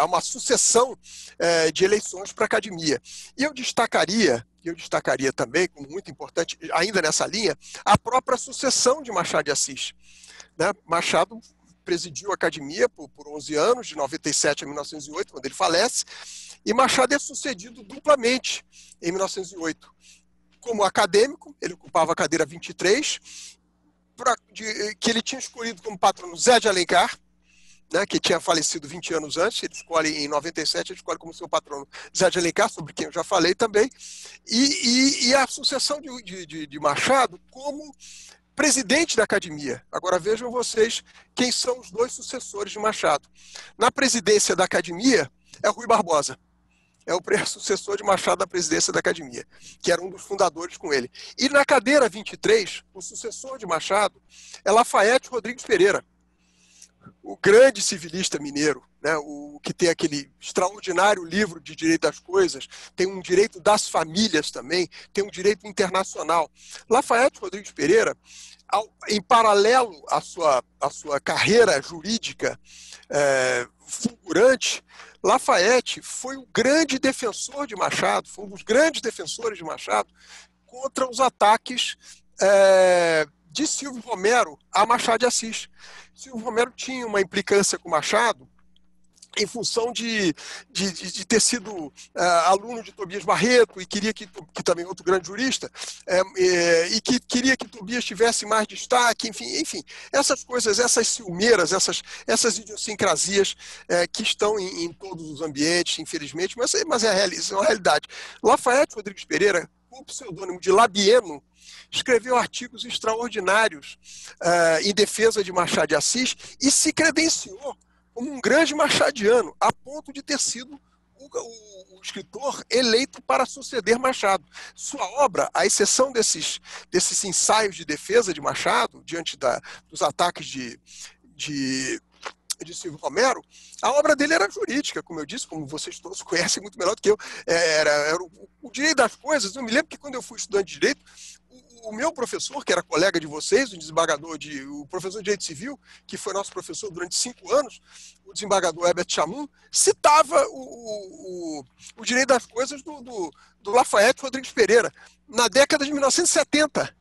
há uma sucessão é, de eleições para a academia. E eu destacaria, eu destacaria também, como muito importante, ainda nessa linha, a própria sucessão de Machado de Assis. Né? Machado presidiu a academia por, por 11 anos, de 97 a 1908, quando ele falece, e Machado é sucedido duplamente em 1908. Como acadêmico, ele ocupava a cadeira 23, pra, de, que ele tinha escolhido como patrono Zé de Alencar, né, que tinha falecido 20 anos antes, ele escolhe em 97, ele escolhe como seu patrono Zé de Alencar, sobre quem eu já falei também, e, e, e a sucessão de, de, de Machado como presidente da academia. Agora vejam vocês quem são os dois sucessores de Machado. Na presidência da academia é Rui Barbosa. É o *laughs* sucessor de Machado da presidência da academia, que era um dos fundadores com ele. E na cadeira 23, o sucessor de Machado é Lafayette Rodrigues Pereira, o grande civilista mineiro, né, o que tem aquele extraordinário livro de direito das coisas, tem um direito das famílias também, tem um direito internacional. Lafayette Rodrigues Pereira, ao, em paralelo à sua, à sua carreira jurídica é, fulgurante, Lafayette foi o grande defensor de Machado, foi um dos grandes defensores de Machado contra os ataques é, de Silvio Romero a Machado de Assis. Silvio Romero tinha uma implicância com Machado em função de, de, de ter sido uh, aluno de Tobias Barreto e queria que, que também é outro grande jurista, é, é, e que queria que Tobias tivesse mais destaque, enfim, enfim, essas coisas, essas ciumeiras, essas, essas idiosincrasias é, que estão em, em, todos os ambientes, infelizmente, mas, mas é, a, é uma realidade. Lafayette Rodrigues Pereira, com o pseudônimo de Labieno, escreveu artigos extraordinários uh, em defesa de Machado de Assis e se credenciou como um grande machadiano, a ponto de ter sido o, o, o, escritor eleito para suceder Machado. Sua obra, à exceção desses, desses ensaios de defesa de Machado, diante da, dos ataques de, de de Silvio Romero, a obra dele era jurídica, como eu disse, como vocês todos conhecem muito melhor do que eu. É, era, era o, o, direito das coisas. Eu me lembro que quando eu fui estudante de direito, o meu professor, que era colega de vocês, o desembargador de, o professor de direito civil, que foi nosso professor durante cinco anos, o desembargador Herbert Chamun, citava o, o, o direito das coisas do, do, do, Lafayette Rodrigues Pereira. na década de 1970.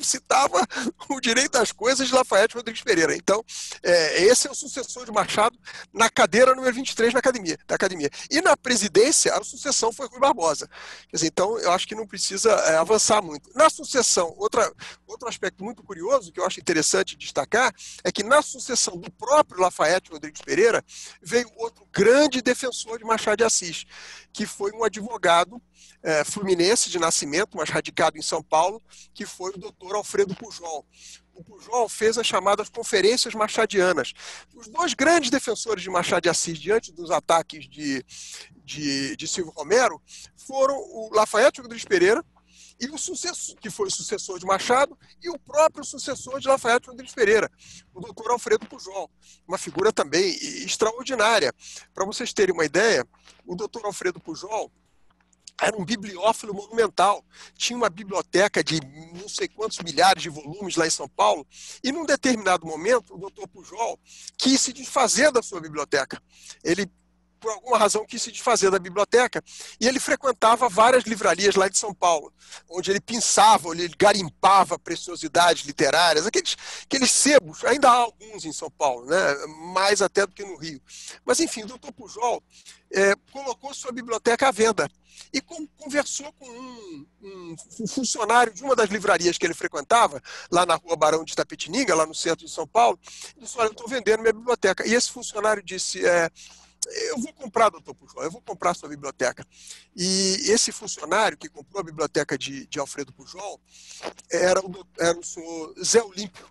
Citava *laughs* o direito às coisas de Lafayette Rodrigues Pereira. Então, é, esse é o sucessor de Machado na cadeira número 23 na academia, da academia. E na presidência, a sucessão foi Rui Barbosa. Dizer, então, eu acho que não precisa é, avançar muito. Na sucessão, outra, outro aspecto muito curioso que eu acho interessante destacar é que na sucessão do próprio Lafayette Rodrigues Pereira veio outro grande defensor de Machado de Assis, que foi um advogado é, fluminense de nascimento, mas radicado em São Paulo, que foi o doutor Alfredo Pujol. O Pujol fez as chamadas conferências machadianas. Os dois grandes defensores de Machado de Assis diante dos ataques de, de, de Silvio Romero foram o Lafayette Rodrigues Pereira, e o sucessor, que foi o sucessor de Machado, e o próprio sucessor de Lafayette Rodrigues Pereira, o doutor Alfredo Pujol, uma figura também extraordinária. Para vocês terem uma ideia, o doutor Alfredo Pujol era um bibliófilo monumental. Tinha uma biblioteca de não sei quantos milhares de volumes lá em São Paulo. E num determinado momento, o doutor Pujol quis se desfazer da sua biblioteca. Ele por alguma razão, quis se desfazer da biblioteca. E ele frequentava várias livrarias lá de São Paulo, onde ele onde ele garimpava preciosidades literárias, aqueles, aqueles sebos, ainda há alguns em São Paulo, né? mais até do que no Rio. Mas, enfim, o doutor Pujol é, colocou sua biblioteca à venda e com, conversou com um, um, um, funcionário de uma das livrarias que ele frequentava, lá na rua Barão de Tapetininga, lá no centro de São Paulo, e disse, olha, eu estou vendendo minha biblioteca. E esse funcionário disse, é, eu vou comprar, doutor Pujol, eu vou comprar a sua biblioteca. E esse funcionário que comprou a biblioteca de, de Alfredo Pujol era o, era o senhor Zé Olímpio,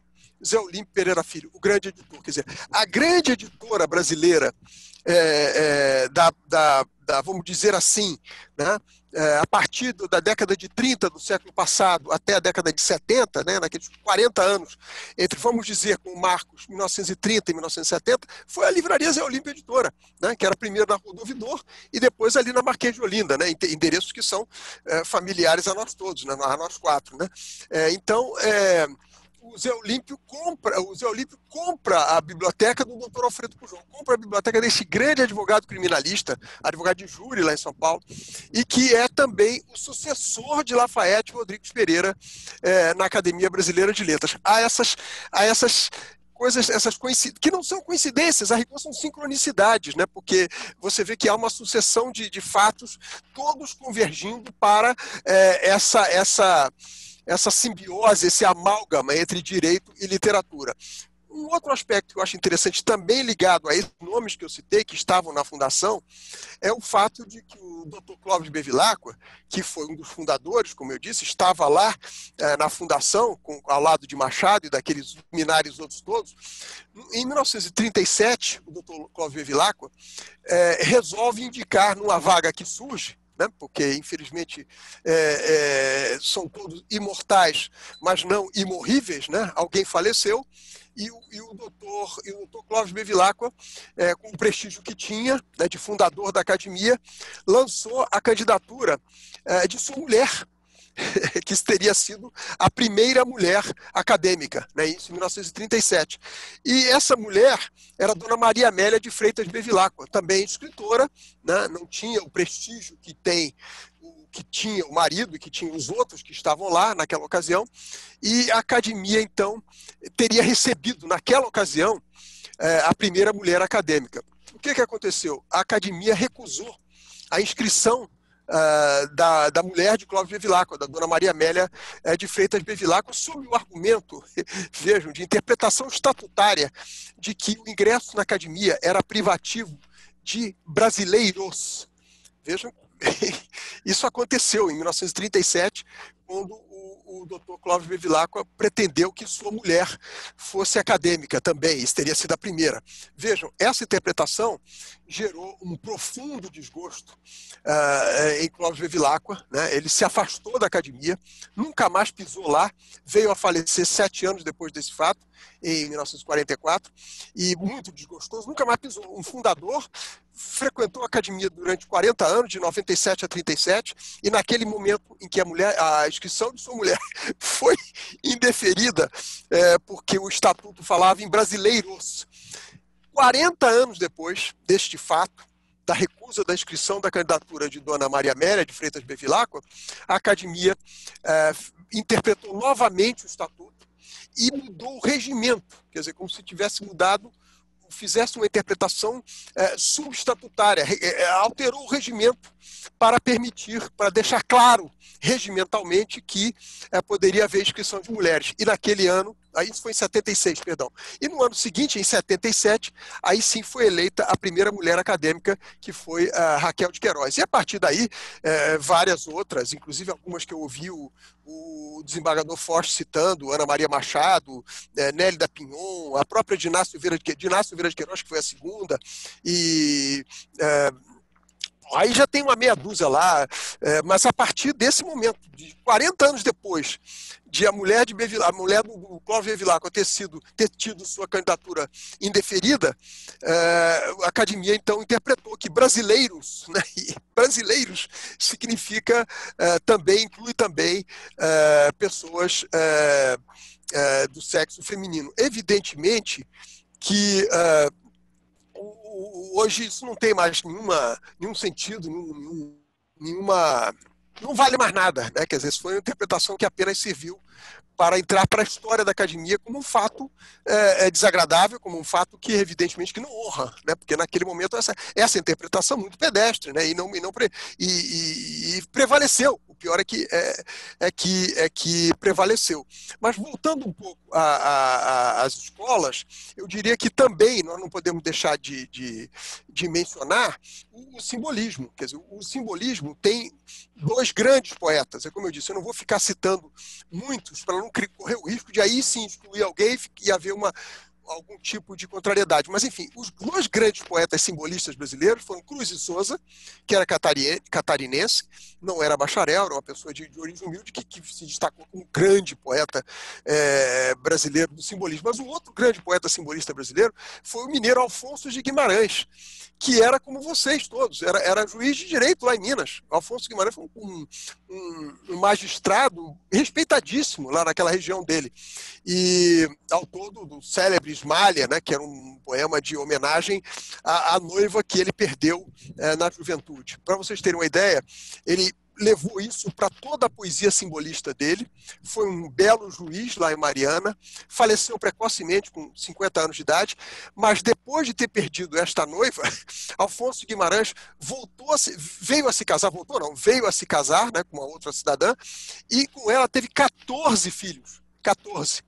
Zé Olímpio Pereira Filho, o grande editor. Quer dizer, a grande editora brasileira é, é, da, da, da, vamos dizer assim, né, é, a partir da década de 30 do século passado até a década de 70, né, naqueles 40 anos, entre, vamos dizer, com Marcos, 1930 e 1970, foi a Livraria Zé Olímpio Editora, né, que era primeiro na Rua do Ouvidor e depois ali na Marquês de Olinda, né, endereços que são é, familiares a nós todos, né, a nós quatro. Né. É, então, é, o Zé Olímpio compra, o Zé Olímpio compra a biblioteca do Dr. Alfredo Pujol, compra a biblioteca desse grande advogado criminalista, advogado de júri lá em São Paulo, e que é também o sucessor de Lafayette Rodrigues Pereira é, na Academia Brasileira de Letras. Há essas, há essas coisas, essas coincidências, que não são coincidências, a rigor são sincronicidades, né? porque você vê que há uma sucessão de, de fatos, todos convergindo para é, essa, essa essa simbiose, esse amálgama entre direito e literatura. Um outro aspecto que eu acho interessante, também ligado a esses nomes que eu citei, que estavam na fundação, é o fato de que o Dr. Clóvis Bevilacqua, que foi um dos fundadores, como eu disse, estava lá é, na fundação, com, ao lado de Machado e daqueles minários outros todos. Em 1937, o Dr. Clóvis Bevilacqua é, resolve indicar numa vaga que surge, né? porque infelizmente é, é, são todos imortais, mas não imorríveis, né? alguém faleceu, e, e, o doutor, e o doutor Clóvis Bevilacqua, é, com o prestígio que tinha, né, de fundador da academia, lançou a candidatura é, de sua mulher, *laughs* que teria sido a primeira mulher acadêmica, né, isso em 1937. E essa mulher era a dona Maria Amélia de Freitas Bevilacqua, também escritora, né, não tinha o prestígio que tem que tinha o marido e que tinha os outros que estavam lá naquela ocasião, e a academia, então, teria recebido, naquela ocasião, é, a primeira mulher acadêmica. O que, que aconteceu? A academia recusou a inscrição uh, da, da mulher de Clóvis Bevilacqua, da dona Maria Amélia uh, de Freitas Bevilacqua, sob o argumento, *laughs* vejam, de interpretação estatutária de que o ingresso na academia era privativo de brasileiros. Vejam, *laughs* isso aconteceu em 1937, quando o doutor Clóvis Bevilacqua pretendeu que sua mulher fosse acadêmica também, isso teria sido a primeira. Vejam, essa interpretação gerou um profundo desgosto uh, em Clóvis Bevilacqua, né? ele se afastou da academia, nunca mais pisou lá, veio a falecer sete anos depois desse fato, em 1944, e muito desgostoso, nunca mais pisou. Um fundador frequentou a academia durante 40 anos, de 97 a 37, e naquele momento em que a mulher, a inscrição de sua mulher *laughs* foi indeferida, é, porque o estatuto falava em brasileiros. 40 anos depois deste fato, da recusa da inscrição da candidatura de Dona Maria Amélia de Freitas Bevilacqua, a academia é, interpretou novamente o estatuto e mudou o regimento, quer dizer, como se tivesse mudado fizesse uma interpretação é, substatutária, é, alterou o regimento para permitir, para deixar claro regimentalmente que é, poderia haver inscrição de mulheres. E naquele ano, aí isso foi em 76, perdão. E no ano seguinte, em 77, aí sim foi eleita a primeira mulher acadêmica, que foi a Raquel de Queiroz. E a partir daí, é, várias outras, inclusive algumas que eu ouvi o, o desembargador Forte citando, Ana Maria Machado, é, Nelly da Pinhon, a própria Dinácio Vieira de, de Queiroz, que foi a segunda, e... É, Aí já tem uma meia dúzia lá, é, mas a partir desse momento, de 40 anos depois, de a mulher de Bevilá, a mulher do Clóvis Bevilacqua ter sido ter tido sua candidatura indeferida, é, a academia então interpretou que brasileiros, *laughs* né, brasileiros significa é, também inclui também é, pessoas é, é, do sexo feminino. Evidentemente que hoje isso não tem mais nenhuma, nenhum sentido, nenhum, nenhuma. Não vale mais nada, né? Quer dizer, isso foi uma interpretação que apenas serviu para entrar para a história da academia como um fato é, é, desagradável, como um fato que evidentemente que não honra, né? Porque naquele momento essa, essa interpretação muito pedestre, né? E não e não e, e, e prevaleceu o pior é que, é, é, que, é que prevaleceu. Mas voltando um pouco às escolas, eu diria que também nós não podemos deixar de, de, de mencionar o, o, simbolismo. Quer dizer, o simbolismo tem dois grandes poetas. É como eu disse, eu não vou ficar citando para não correr o risco de aí sim excluir alguém e haver uma, algum tipo de contrariedade. Mas, enfim, os dois grandes poetas simbolistas brasileiros foram Cruz e Souza, que era catarinense, não era bacharel, era uma pessoa de, de origem humilde, que, que, se destacou como um grande poeta é, brasileiro do simbolismo. Mas o outro grande poeta simbolista brasileiro foi o mineiro Alfonso de Guimarães, que era como vocês todos, era, era juiz de direito lá em Minas. Alfonso Guimarães foi um, um, um magistrado respeitadíssimo lá naquela região dele. E autor do, do célebre Ismália, né, que era um poema de homenagem à, à noiva que ele perdeu é, na juventude. Para vocês terem uma ideia, ele levou isso para toda a poesia simbolista dele. Foi um belo juiz lá em Mariana, faleceu precocemente, com 50 anos de idade, mas depois de ter perdido esta noiva, *laughs* Alfonso Guimarães voltou a se, veio a se casar, voltou não, veio a se casar né, com uma outra cidadã, e com ela teve 14 filhos. 14.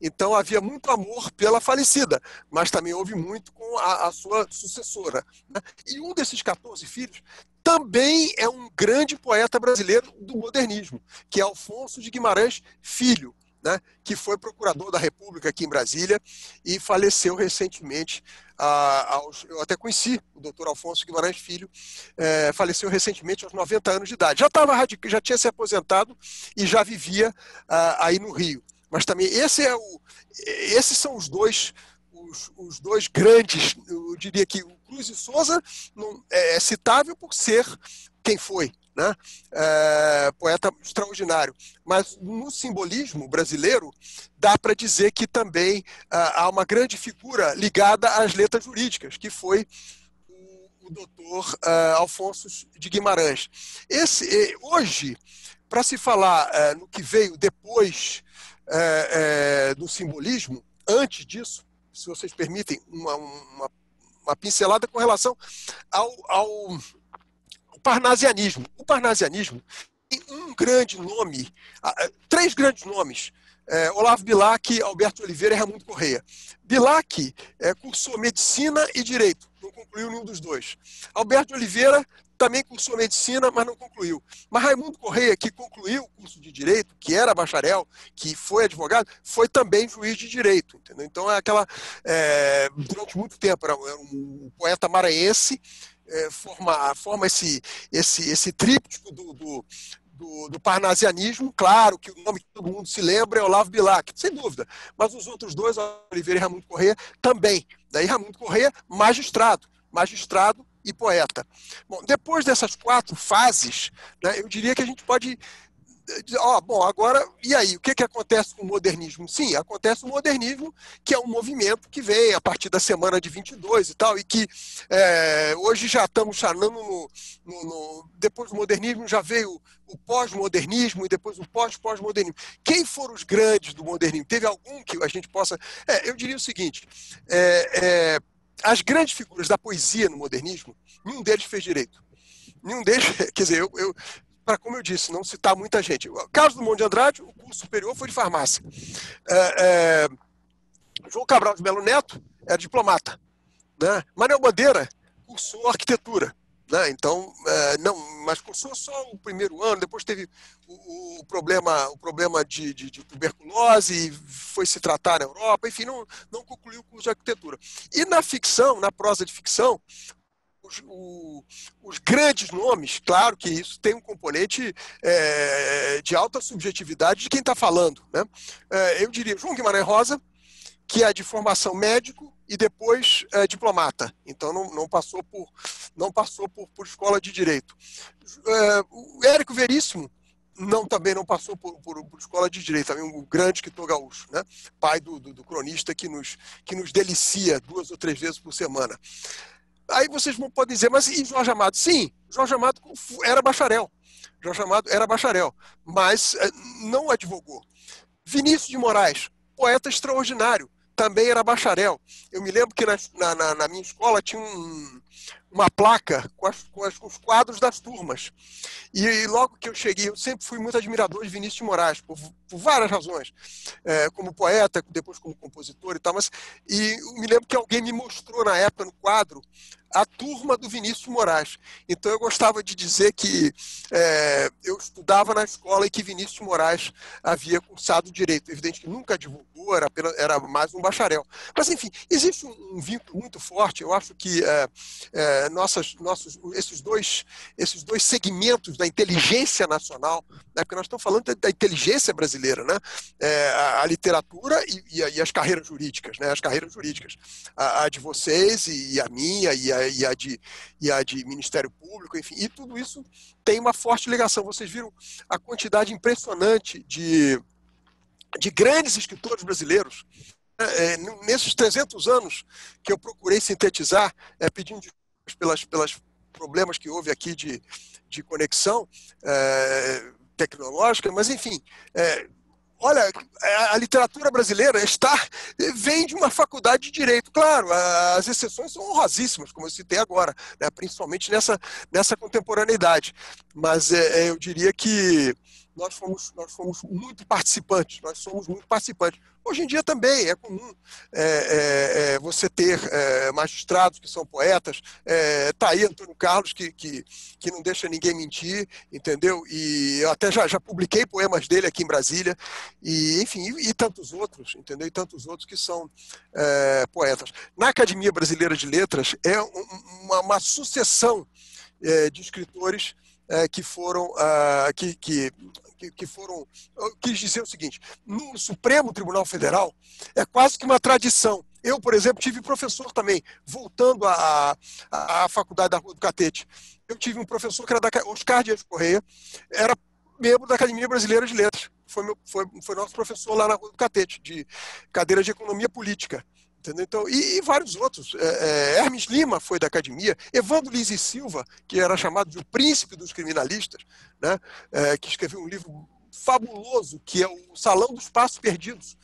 Então havia muito amor pela falecida, mas também houve muito com a, a sua sucessora. Né? E um desses 14 filhos também é um grande poeta brasileiro do modernismo, que é Alfonso de Guimarães Filho, né, que foi procurador da República aqui em Brasília e faleceu recentemente. Ah, aos, eu até conheci o doutor Alfonso Guimarães Filho, é, faleceu recentemente aos 90 anos de idade. Já, tava, já tinha se aposentado e já vivia ah, aí no Rio. Mas também esse é o, esses são os dois os, os dois grandes, eu diria que o Cruz e Souza não, é, é citável por ser quem foi, né? É, poeta extraordinário. Mas no simbolismo brasileiro, dá para dizer que também ah, há uma grande figura ligada às letras jurídicas, que foi o, doutor ah, Alfonso de Guimarães. Esse, hoje, para se falar ah, no que veio depois eh, eh, do simbolismo, antes disso, se vocês permitem, uma, uma uma pincelada com relação ao, ao, ao parnasianismo. O parnasianismo tem um grande nome, três grandes nomes. É, Olavo Bilac, Alberto Oliveira e Raimundo Correia. Bilac é, cursou medicina e direito, não concluiu nenhum dos dois. Alberto Oliveira também cursou medicina, mas não concluiu. Mas Raimundo Correia, que concluiu o curso de direito, que era bacharel, que foi advogado, foi também juiz de direito. Entendeu? Então é aquela. É, durante muito tempo, era um poeta maranhense, é, forma, forma esse, esse, esse tríptico do, do do, do, parnasianismo, claro que o nome que todo mundo se lembra é Olavo Bilac, sem dúvida, mas os outros dois, Oliveira e Raimundo Correia, também. Daí Raimundo Correia, magistrado, magistrado e poeta. Bom, depois dessas quatro fases, né, eu diria que a gente pode ó, bom, agora, e aí, o que, que acontece com o modernismo? Sim, acontece o modernismo, que é um movimento que vem a partir da semana de 22 e tal, e que é, hoje já estamos chanando no, no, no, Depois do modernismo já veio o pós-modernismo e depois o pós-pós-modernismo. Quem foram os grandes do modernismo? Teve algum que a gente possa. É, eu diria o seguinte: é, é, as grandes figuras da poesia no modernismo, nenhum deles fez direito nenhum deles, *laughs* quer dizer, eu, eu, para, como eu disse, não citar muita gente. O Carlos Drummond de Andrade, o curso superior foi de farmácia. É, é, João Cabral de Melo Neto era diplomata. Né? Manuel Bandeira cursou arquitetura. Né? Então, é, não, mas cursou só o primeiro ano, depois teve o, o problema, o problema de, de, de, tuberculose, foi se tratar na Europa, enfim, não, não concluiu o curso de arquitetura. E na ficção, na prosa de ficção, os, o, os, grandes nomes, claro que isso tem um componente é, de alta subjetividade de quem está falando. Né? É, eu diria João Guimarães Rosa, que é de formação médico e depois é, diplomata. Então não, não, passou por não passou por, por escola de direito. É, o Érico Veríssimo não também não passou por, por, por, escola de direito, também um grande escritor gaúcho, né? pai do, do, do, cronista que nos, que nos delicia duas ou três vezes por semana. Aí vocês podem dizer, mas e Jorge Amado? Sim, Jorge Amado era bacharel. Jorge Amado era bacharel, mas eh, não advogou. Vinícius de Moraes, poeta extraordinário, também era bacharel. Eu me lembro que na, na, na minha escola tinha um, uma placa com, as, com, as, com, os quadros das turmas. E, e, logo que eu cheguei, eu sempre fui muito admirador de Vinícius de Moraes, por, por várias razões. É, como poeta, depois como compositor e tal. Mas, e me lembro que alguém me mostrou na época no quadro a turma do Vinícius Moraes. Então eu gostava de dizer que é, eu estudava na escola e que Vinícius Moraes havia cursado direito. Evidente que nunca divulgou, era, era mais um bacharel. Mas enfim, existe um, um vínculo muito forte. Eu acho que é, é, nossas, nossos, esses, dois, esses dois segmentos da inteligência nacional, né, porque nós estamos falando da, da inteligência brasileira, né, é, a, a, literatura e, e, e, as carreiras jurídicas, né, as carreiras jurídicas, a, a de vocês e, e a minha e a, e a, de, e a de Ministério Público, enfim, e tudo isso tem uma forte ligação. Vocês viram a quantidade impressionante de, de grandes escritores brasileiros é, nesses 300 anos que eu procurei sintetizar, é, pedindo desculpas pelas, pelas problemas que houve aqui de, de conexão é, tecnológica, mas enfim, é, olha, a literatura brasileira está vem de uma faculdade de direito. Claro, as exceções são honrosíssimas, como eu citei agora, né, principalmente nessa, nessa contemporaneidade. Mas é, eu diria que nós fomos, nós fomos muito participantes, nós somos muito participantes. Hoje em dia também é comum é, é, é você ter é, magistrados que são poetas. Está é, aí Antônio Carlos, que, que, que não deixa ninguém mentir, entendeu? E eu até já, já publiquei poemas dele aqui em Brasília, e enfim, e, e tantos outros, entendeu? E tantos outros que são é, poetas. Na Academia Brasileira de Letras é uma, uma sucessão de escritores que foram uh, que, que que, foram. Eu quis dizer o seguinte: no Supremo Tribunal Federal é quase que uma tradição. Eu, por exemplo, tive professor também, voltando à, à faculdade da Rua do Catete. Eu tive um professor que era da Oscar Dias Correia, era membro da Academia Brasileira de Letras. Foi, meu, foi, foi nosso professor lá na Rua do Catete, de cadeira de Economia Política. Entendeu? Então, e, e, vários outros. É, é, Hermes Lima foi da academia, Evandro Lins e Silva, que era chamado de o príncipe dos criminalistas, né? É, que escreveu um livro fabuloso, que é o Salão dos Passos Perdidos,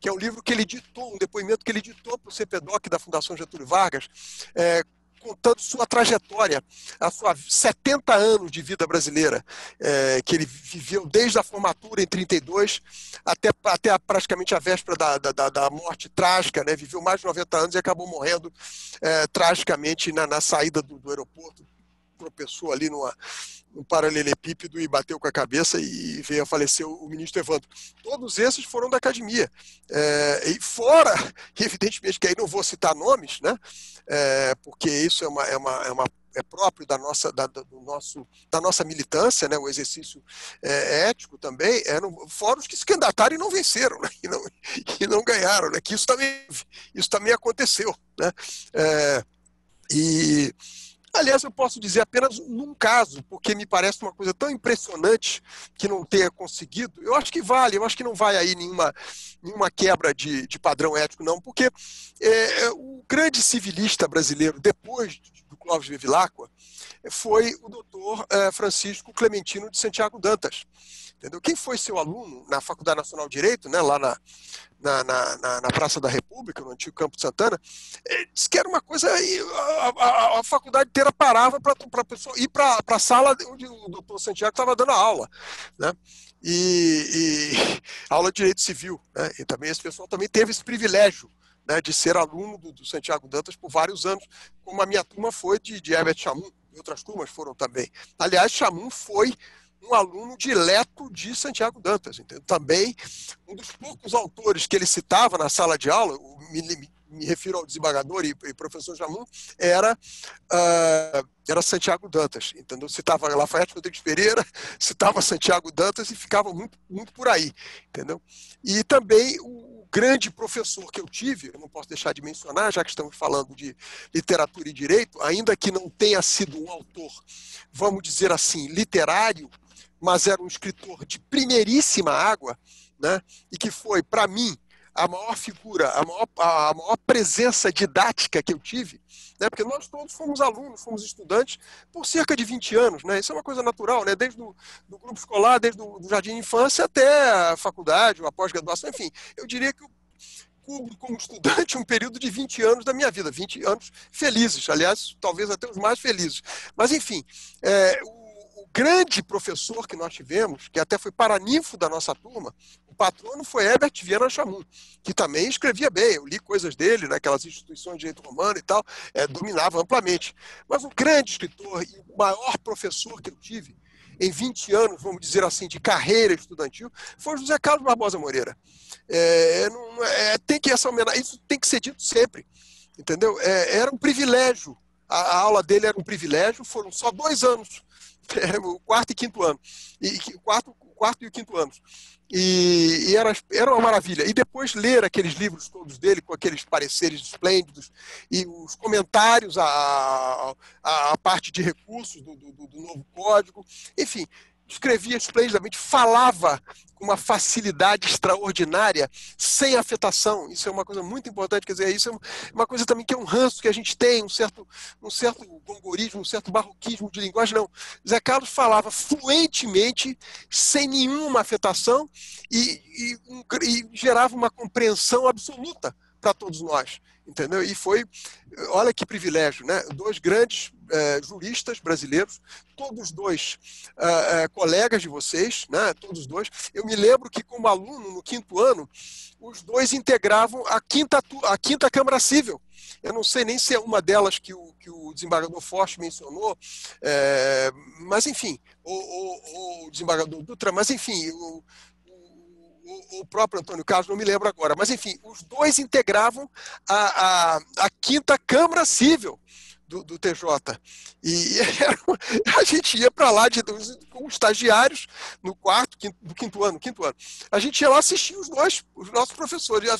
que é um livro que ele ditou, um depoimento que ele ditou para o CPDOC da Fundação Getúlio Vargas, é, contando sua trajetória, a sua 70 anos de vida brasileira, é, que ele viveu desde a formatura em 32 até, até praticamente a véspera da, da, da, morte trágica, né? viveu mais de 90 anos e acabou morrendo é, tragicamente na, na saída do, do aeroporto, tropeçou ali numa, um paralelepípedo e bateu com a cabeça e veio a falecer o ministro Evandro. Todos esses foram da academia. É, e fora, *laughs* evidentemente que aí não vou citar nomes, né? É, porque isso é, uma, é, uma, é, uma, é próprio da nossa, da, do nosso, da nossa militância, né? o exercício é, ético também, eram fóruns que se candidataram e não venceram, né? e, não, *laughs* e não ganharam, né? que isso também, isso também aconteceu. Né? É, e Aliás, eu posso dizer apenas num caso, porque me parece uma coisa tão impressionante que não tenha conseguido. Eu acho que vale, eu acho que não vai aí nenhuma, nenhuma quebra de, de padrão ético, não, porque é, é o grande civilista brasileiro, depois do Clóvis Bevilacqua, foi o doutor é, Francisco Clementino de Santiago Dantas. Entendeu? Quem foi seu aluno na Faculdade Nacional de Direito, né, lá na, na, na, na Praça da República, no antigo Campo de Santana, é, disse que era uma coisa. A, a, a faculdade inteira parava para a pessoa ir para a sala onde o doutor Santiago estava dando a aula. Né? E, e *laughs* aula de direito civil. Né? E também esse pessoal também teve esse privilégio né, de ser aluno do, do, Santiago Dantas por vários anos, como a minha turma foi de, de Herbert Chamun, e outras turmas foram também. Aliás, Chamun foi um aluno dileto de Santiago Dantas. Entendeu? Também um dos poucos autores que ele citava na sala de aula, me, me refiro ao desembargador e, e professor Jamun, era, uh, era Santiago Dantas. Entendeu? Citava Lafayette Rodrigues Pereira, *laughs* citava Santiago Dantas e ficava muito, muito por aí. Entendeu? E também o grande professor que eu tive, eu não posso deixar de mencionar, já que estamos falando de literatura e direito, ainda que não tenha sido um autor, vamos dizer assim, literário, mas era um escritor de primeiríssima água, né? e que foi, para mim, a maior figura, a maior, a maior presença didática que eu tive, né? porque nós todos fomos alunos, fomos estudantes por cerca de 20 anos. Né? Isso é uma coisa natural, né? desde o do grupo escolar, desde o jardim de infância até a faculdade, a pós-graduação, enfim. Eu diria que eu cubro como estudante um período de 20 anos da minha vida, 20 anos felizes, aliás, talvez até os mais felizes. Mas, enfim, é, o grande professor que nós tivemos, que até foi paraninfo da nossa turma, o patrono foi Herbert Viana Chamun, que também escrevia bem. Eu li coisas dele naquelas instituições de direito romano e tal, é, dominava amplamente. Mas o grande escritor e o maior professor que eu tive em 20 anos, vamos dizer assim, de carreira estudantil, foi José Carlos Barbosa Moreira. É, não, é, tem que essa homenagem, isso tem que ser dito sempre, entendeu? É, era um privilégio. A, aula dele era um privilégio. Foram só dois anos *laughs* o quarto e quinto ano. E, quarto, quarto e o quinto anos. E, e, era, era uma maravilha. E depois ler aqueles livros todos dele, com aqueles pareceres esplêndidos, e os comentários, a, a parte de recursos do, do, do novo código, enfim, escrevia esplendidamente, falava com uma facilidade extraordinária, sem afetação. Isso é uma coisa muito importante, quer dizer, isso é uma coisa também que é um ranço que a gente tem, um certo, um certo gongorismo, um certo barroquismo de linguagem. Não. Zé Carlos falava fluentemente, sem nenhuma afetação, e, e, e gerava uma compreensão absoluta para todos nós, entendeu? E foi, olha que privilégio, né? Dois grandes é, juristas brasileiros, todos dois é, é, colegas de vocês, né? Todos dois. Eu me lembro que como aluno no quinto ano, os dois integravam a quinta a quinta Câmara Civil. Eu não sei nem se é uma delas que o, que o desembargador Forte mencionou, mas enfim, o, o, desembargador Dutra, mas enfim, o, o, próprio Antônio Carlos, não me lembro agora, mas enfim, os dois integravam a, a, a quinta Câmara Civil. Do, do, TJ. E *laughs* a gente ia para lá de, com estagiários no quarto, quinto, do quinto ano, quinto ano. A gente ia lá assistir os dois, os nossos professores,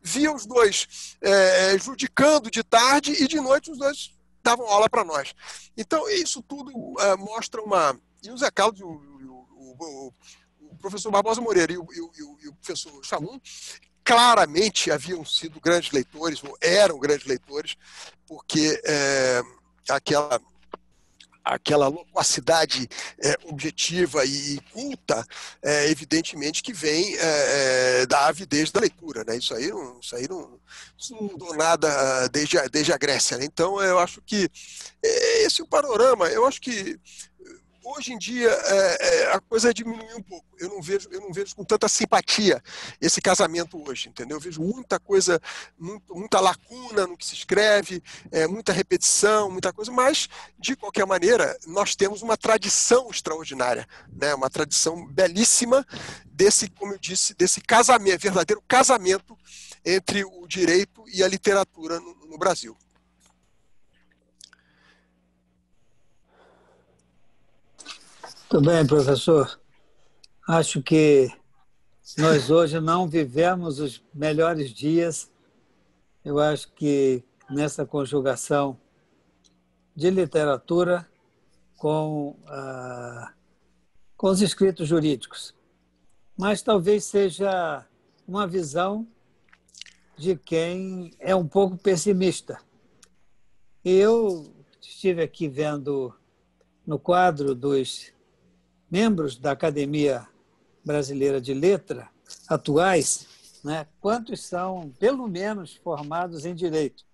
via os dois é, judicando de tarde e de noite os dois davam aula para nós. Então, isso tudo é, mostra uma. E o Zé Carlos, o, o, o, professor Barbosa Moreira e o, e o, e o professor Chamum claramente haviam sido grandes leitores, ou eram grandes leitores, porque é, aquela aquela loquacidade é, objetiva e culta, é, evidentemente que vem é, é da avidez da leitura, né? Isso aí não, isso aí não, isso não mudou nada desde a, desde a Grécia. Né? Então eu acho que é, esse é o panorama. Eu acho que hoje em dia é, é, a coisa diminuiu um pouco. Eu não vejo, eu não vejo com tanta simpatia esse casamento hoje, entendeu? Eu vejo muita coisa, muito, muita lacuna no que se escreve, é, muita repetição, muita coisa. Mas de qualquer maneira, nós temos uma tradição extraordinária, né? Uma tradição belíssima desse, como eu disse, desse casamento, verdadeiro casamento entre o direito e a literatura no, no Brasil. Muito bem, professor. Acho que nós hoje não vivemos os melhores dias. Eu acho que nessa conjugação de literatura com, ah, com os escritos jurídicos. Mas talvez seja uma visão de quem é um pouco pessimista. Eu estive aqui vendo no quadro dos membros da Academia Brasileira de Letra atuais, né, quantos são, pelo menos, formados em direito.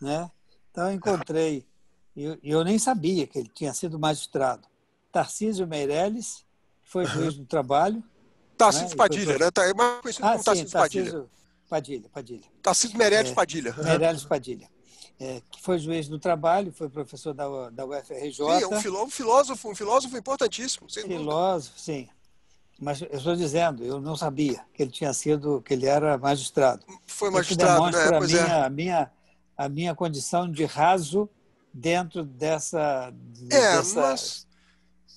Né? Então, eu encontrei, e eu, eu, nem sabia que ele tinha sido magistrado, Tarcísio Meirelles, que foi juiz do trabalho. Tarcísio né? Padilha, foi... né? Tá, é mais conhecido ah, como sim, Tarcísio, Tarcísio Padilha. Padilha. Tarcísio Meirelles é, Padilha. Meirelles Padilha. É, que foi juiz do trabalho, foi professor da, da UFRJ. Sim, é um, filó, um filósofo, um filósofo importantíssimo. filósofo, dúvida. sim. Mas eu estou dizendo, eu não sabia que ele tinha sido, que ele era magistrado. Foi magistrado, Isso demonstra né? a, Pois minha, é. a, minha, a minha condição de raso dentro dessa. É, dessa... mas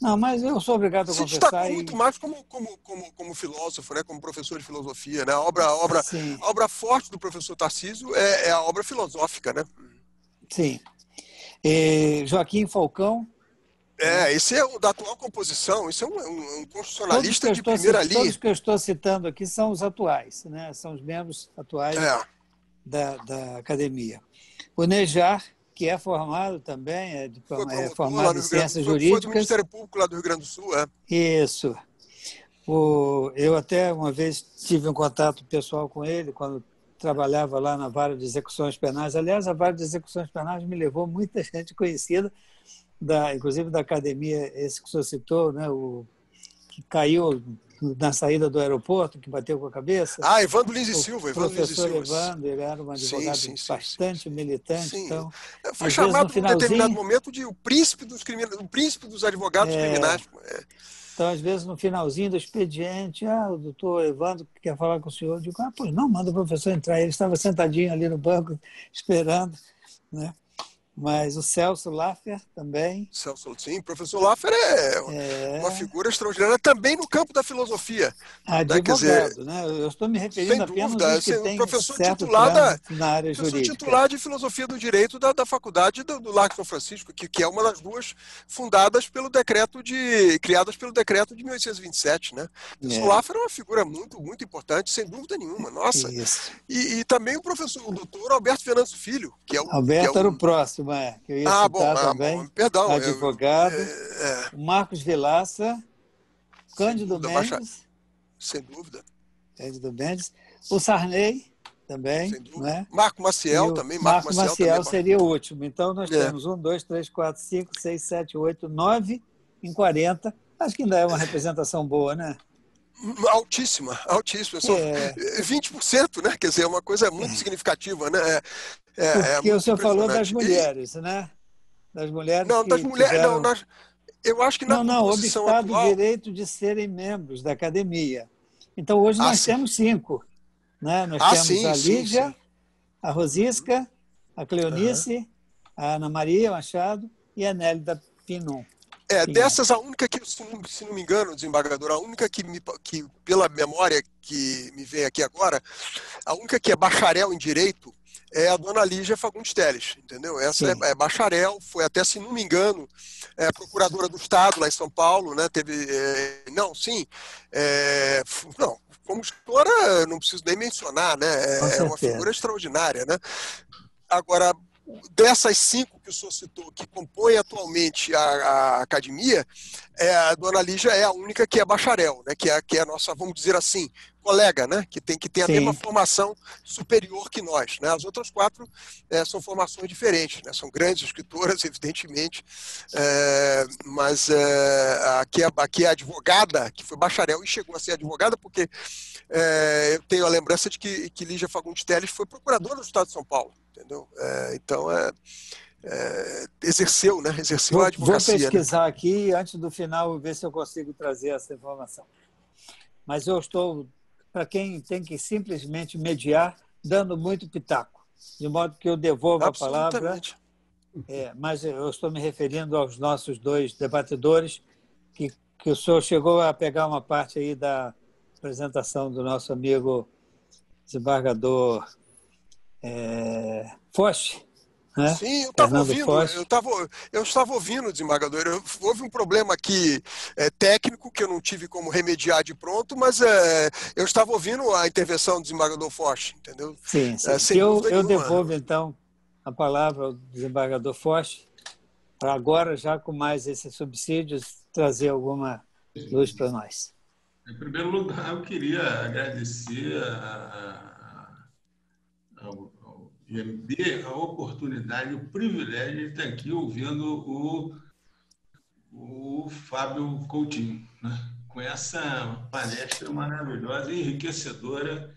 Não, mas eu sou obrigado a se confessar. destacou e- muito mais como, como, como, como filósofo, né? como professor de filosofia. Né? A, obra, a, obra, Sim, a obra forte do professor Tarcísio é, é a obra filosófica. Né? sim. E Joaquim Falcão, É, esse é o da atual composição, isso é um, um- um todos constitucionalista de primeira cit- todos linha. que eu estou citando aqui são os atuais, né? são os membros atuais É, da, da academia. O Nejar, que é formado também, é, diploma- é formado em ciências Sul, foi do jurídicas. Ministério Público lá do Rio Grande do Sul. É. Isso. O, eu até uma vez tive um contato pessoal com ele quando trabalhava lá na vara de execuções penais. Aliás, a vara de execuções penais me levou muita *laughs* gente conhecida, da, inclusive da academia, esse que o senhor citou, né, o, que caiu na saída do aeroporto, que bateu com a cabeça. Ah, Evandro Lins e o Silva, Evandro Lins e professor Silva. Evandro, ele era um advogado sim, sim, bastante sim, militante. Então, Foi chamado num determinado momento de o príncipe dos criminais, o príncipe dos advogados É. criminais. É. Então, às vezes, no finalzinho do expediente, ah, o doutor Evandro quer falar com o senhor. Eu digo, ah, pois não, manda o professor entrar. Ele estava sentadinho ali no banco, esperando. Né? Mas o Celso Laffer também. Celso, sim, professor Laffer é É uma figura extraordinária também no campo da filosofia. advogado, quer dizer, né? Eu estou me referindo sem apenas dúvida, aos que esse têm professor titular da- na área Professor jurídica. titular de filosofia do direito da, da faculdade do, do Largo São Francisco, que, que é uma das duas fundadas pelo decreto de. criadas pelo decreto de 1827, né? O professor É. Laffer é uma figura muito, muito importante, sem dúvida nenhuma. Nossa. E, e também o professor, o doutor Alberto Fernandes Filho, que é o. Alberto que é era o... o é, que eu ia Ah, citar bom, ah, também. bom, perdão. eu- advogado. é, O Marcos Vilaça, Cândido dúvida, baixa- Mendes. sem dúvida, Cândido Mendes. O Sarney também, né? Marco Maciel o também, Marco Marco Maciel, Maciel, também. seria o último. Então, nós É. temos um, dois, três, quatro, cinco, seis, sete, oito, nove em 40. Acho que ainda é uma representação boa, né? Altíssima, altíssima. São É. 20%, né? Quer dizer, é uma coisa muito significativa, né? É, é, é Porque o muito senhor falou das mulheres, né? Das mulheres E, não, das mulheres. tiveram... Não, nas- eu acho que na não, não, obstado atual. o direito de serem membros da academia. Então, hoje Ah, nós sim. temos cinco. Né? Nós Ah, temos sim, a sim, Lígia, sim. a Rosisca, a Cleonice, a Ana Maria Machado e a Nélida Pinum. É, Sim. dessas, a única que, se não, se não me engano, desembargador, a única que, me, que, pela memória que me vem aqui agora, a única que é bacharel em direito é a dona Lígia Fagundes Teles, entendeu? Essa é, é bacharel, foi até, se não me engano, é, procuradora do Estado lá em São Paulo, né? Teve. é, não, sim. é, não, como escritora, não preciso nem mencionar, né? É, é uma figura extraordinária, né? Agora, dessas cinco que o senhor citou, que compõem atualmente a, a academia, é, a dona Lígia é a única que é bacharel, né? que, é, que é a nossa, vamos dizer assim, colega, né? que tem que ter a Sim. mesma formação superior que nós. Né? As outras quatro é, são formações diferentes, né? são grandes escritoras, *laughs* evidentemente, é, mas é, aqui, é, aqui é a advogada, que foi bacharel e chegou a ser advogada, porque é, eu tenho a lembrança de que, que Lígia Fagundes Teles foi procuradora do Estado de São Paulo, entendeu? É, então, é, é, exerceu, né? Exerceu Vou, a vou advocacia. né? pesquisar aqui e antes do final ver se eu consigo trazer essa informação. Mas eu estou, para quem tem que simplesmente mediar, dando muito pitaco, de modo que eu devolvo a palavra. É, mas eu estou me referindo aos nossos dois debatedores, que, que o senhor chegou a pegar uma parte aí da apresentação do nosso amigo desembargador é, Foch, Né? Sim, eu estava ouvindo, eu, tava, eu estava ouvindo, desembargador. Eu, houve um problema aqui é, técnico que eu não tive como remediar de pronto, mas é, eu estava ouvindo a intervenção do desembargador Forte, entendeu? Sim, sim. É, eu, eu devolvo então a palavra ao desembargador Forte para agora, já com mais esses subsídios, trazer alguma luz para nós. Em primeiro lugar, eu queria agradecer a, a, ao, ao a oportunidade, o privilégio de estar aqui ouvindo o, o Fábio Coutinho, né? com essa palestra maravilhosa e enriquecedora.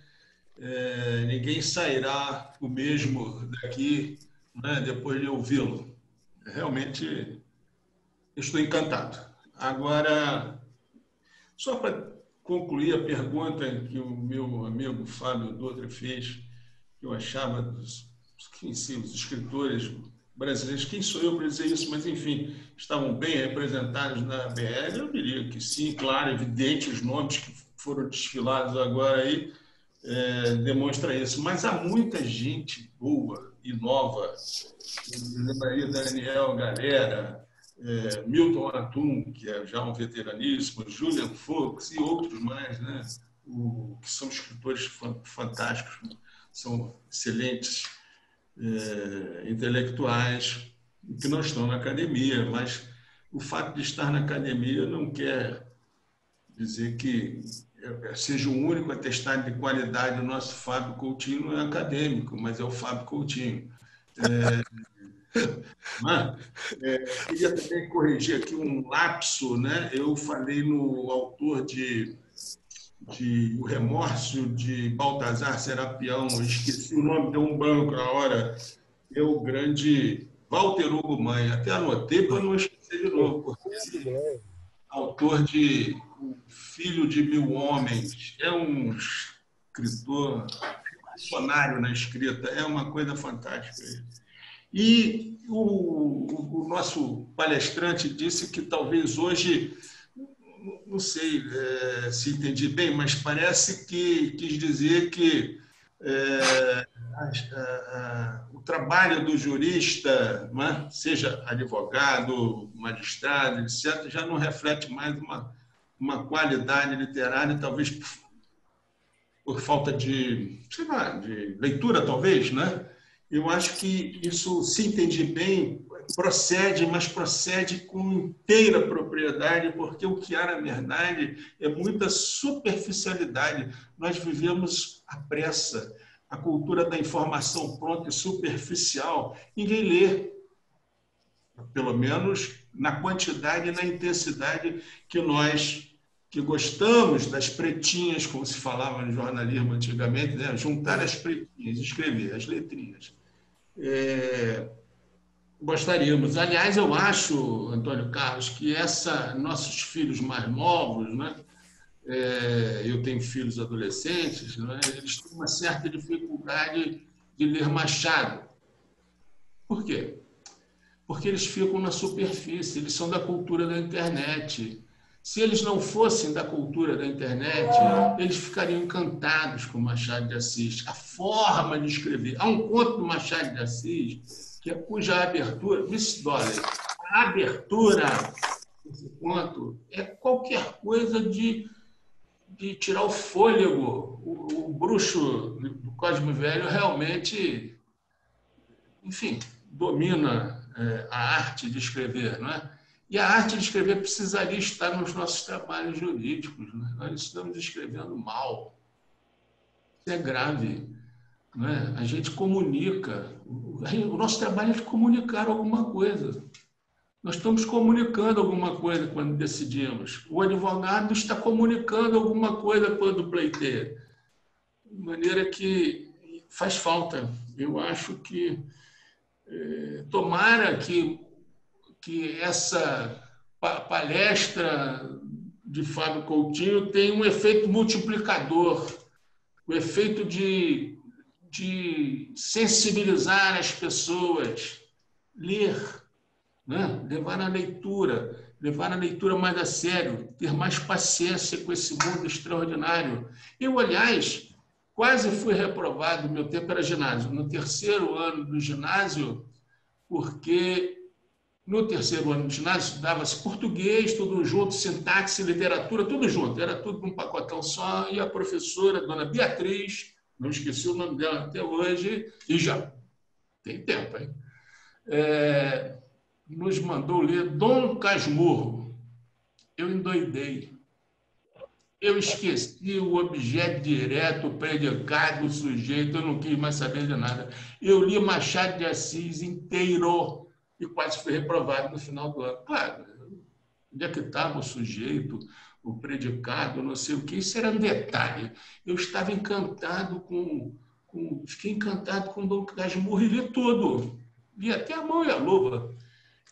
É, ninguém sairá o mesmo daqui né, depois de ouvi-lo realmente estou encantado. Agora, só para concluir a pergunta que o meu amigo Fábio Dutra fez, eu achava dos si, os escritores brasileiros, quem sou eu para dizer isso, mas enfim, estavam bem representados na BL, eu diria que sim, claro, evidente, os nomes que foram desfilados agora aí é, demonstra isso. Mas há muita gente boa e nova lembraria Daniel Galera, é, Milton Atum, que é já um veteraníssimo, Julian Fox e outros mais, né? O, que são escritores fantásticos, são excelentes é, intelectuais que não estão na academia, mas o fato de estar na academia não quer dizer que seja o único atestado de qualidade do nosso Fábio Coutinho, não é acadêmico, mas é o Fábio Coutinho. *laughs* É, é, queria também corrigir aqui um lapso, né? Eu falei no autor de, de O Remorso de Baltazar Serapião, esqueci o nome, deu um banco na hora. É o grande Walter Hugo Mãe. Até anotei para não esquecer de novo, porque autor de O Filho de Mil Homens, é um escritor missionário na escrita, é uma coisa fantástica. E o, o nosso palestrante disse que talvez hoje, não sei é, se entendi bem, mas parece que quis dizer que é, a, a, o trabalho do jurista, é? seja advogado, magistrado, etc., já não reflete mais uma, uma qualidade literária, talvez por falta de, sei lá, de leitura, talvez, né? Eu acho que isso, se entende bem, procede, mas procede com inteira propriedade, porque o que há, na verdade, é muita superficialidade. Nós vivemos à pressa, a cultura da informação pronta e superficial. Ninguém lê, pelo menos na quantidade e na intensidade que nós que gostamos das pretinhas, como se falava no jornalismo antigamente, né? juntar as pretinhas, escrever as letrinhas. É, gostaríamos. Aliás, eu acho, Antônio Carlos, que essa nossos filhos mais novos, né? É, eu tenho filhos adolescentes, né? eles têm uma certa dificuldade de ler Machado. Por quê? Porque eles ficam na superfície, eles são da cultura da internet. Se eles não fossem da cultura da internet, eles ficariam encantados com Machado de Assis. A forma de escrever. Há um conto do Machado de Assis que é cuja abertura, Miss Dolly, a abertura desse conto é qualquer coisa de, de tirar o fôlego. O, o bruxo do Cosmo Velho realmente, enfim, domina é, a arte de escrever, não é? E a arte de escrever precisaria estar nos nossos trabalhos jurídicos. Né? Nós estamos escrevendo mal. Isso é grave. Né? A gente comunica. O nosso trabalho é de comunicar alguma coisa. Nós estamos comunicando alguma coisa quando decidimos. O advogado está comunicando alguma coisa quando pleiteia. De maneira que faz falta. Eu acho que eh, tomara que que essa palestra de Fábio Coutinho tem um efeito multiplicador, o efeito de, de sensibilizar as pessoas, ler, né? levar a leitura, levar a leitura mais a sério, ter mais paciência com esse mundo extraordinário. Eu, aliás, quase fui reprovado, meu tempo era ginásio. No terceiro ano do ginásio, porque no terceiro ano de ginásio estudava-se português, tudo junto, sintaxe, literatura, tudo junto, era tudo num pacotão só, e a professora, dona Beatriz, não esqueci o nome dela até hoje, e já tem tempo, hein? É, nos mandou ler Dom Casmurro. Eu endoidei. Eu esqueci o objeto direto, o predicado, o sujeito, eu não quis mais saber de nada. Eu li Machado de Assis inteiro e quase fui reprovado no final do ano. Claro, onde é que estava o sujeito, o predicado, não sei o que, isso era um detalhe. Eu estava encantado com, com fiquei encantado com o Dom Casmurro e li tudo. Li até a mão e a luva.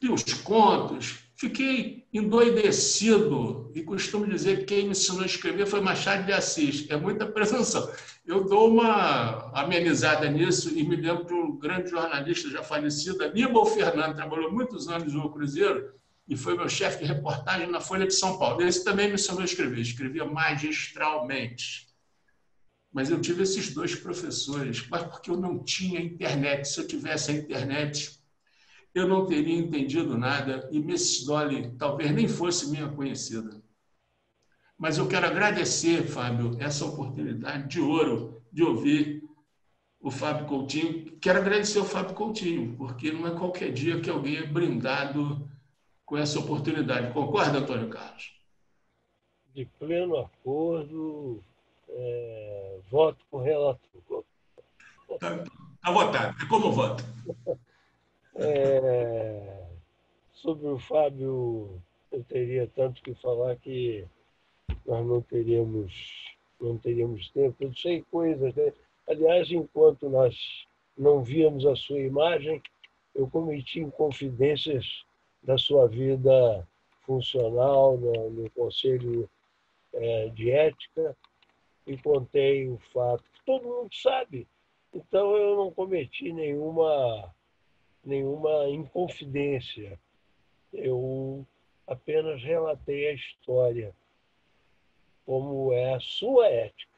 Li os contos, Fiquei endoidecido e costumo dizer que quem me ensinou a escrever foi Machado de Assis. É muita presunção. Eu dou uma amenizada nisso e me lembro de um grande jornalista já falecido, Aníbal Fernando, trabalhou muitos anos no Cruzeiro e foi meu chefe de reportagem na Folha de São Paulo. Esse também me ensinou a escrever, escrevia magistralmente. Mas eu tive esses dois professores, mas porque eu não tinha internet. Se eu tivesse a internet, eu não teria entendido nada e Miss Dolly talvez nem fosse minha conhecida. Mas eu quero agradecer, Fábio, essa oportunidade de ouro de ouvir o Fábio Coutinho. Quero agradecer ao Fábio Coutinho, porque não é qualquer dia que alguém é brindado com essa oportunidade. Concorda, Antônio Carlos? De pleno acordo, é, voto com o relator. Está tá votado. É como voto. É, sobre o Fábio, eu teria tanto que falar que nós não teríamos, não teríamos tempo. Eu sei coisas. Né? Aliás, enquanto nós não víamos a sua imagem, eu cometi inconfidências da sua vida funcional no, no Conselho é, de Ética e contei o fato que todo mundo sabe. Então, eu não cometi nenhuma nenhuma inconfidência. Eu apenas relatei a história, como é a sua ética,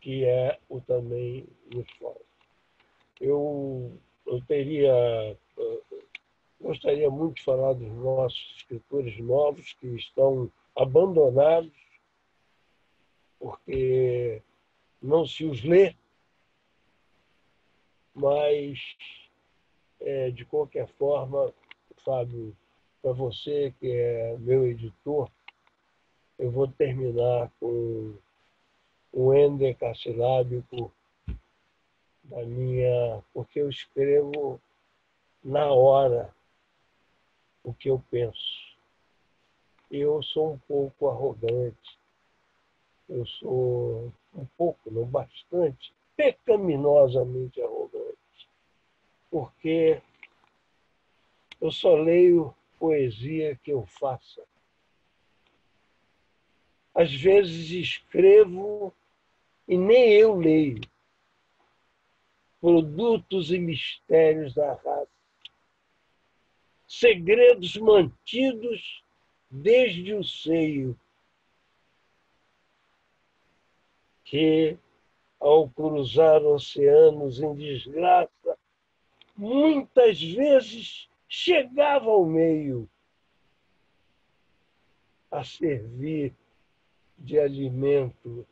que é o também nos falta. Eu, eu teria. Gostaria muito de falar dos nossos escritores novos que estão abandonados, porque não se os lê, mas é, de qualquer forma, Fábio, para você que é meu editor, eu vou terminar com um endecassilábico da minha. porque eu escrevo na hora o que eu penso. Eu sou um pouco arrogante, eu sou um pouco, não bastante, pecaminosamente arrogante porque eu só leio poesia que eu faça. Às vezes escrevo e nem eu leio. Produtos e mistérios da. Segredos mantidos desde o seio. Que, ao cruzar oceanos em desgraça, muitas vezes chegava ao meio a servir de alimento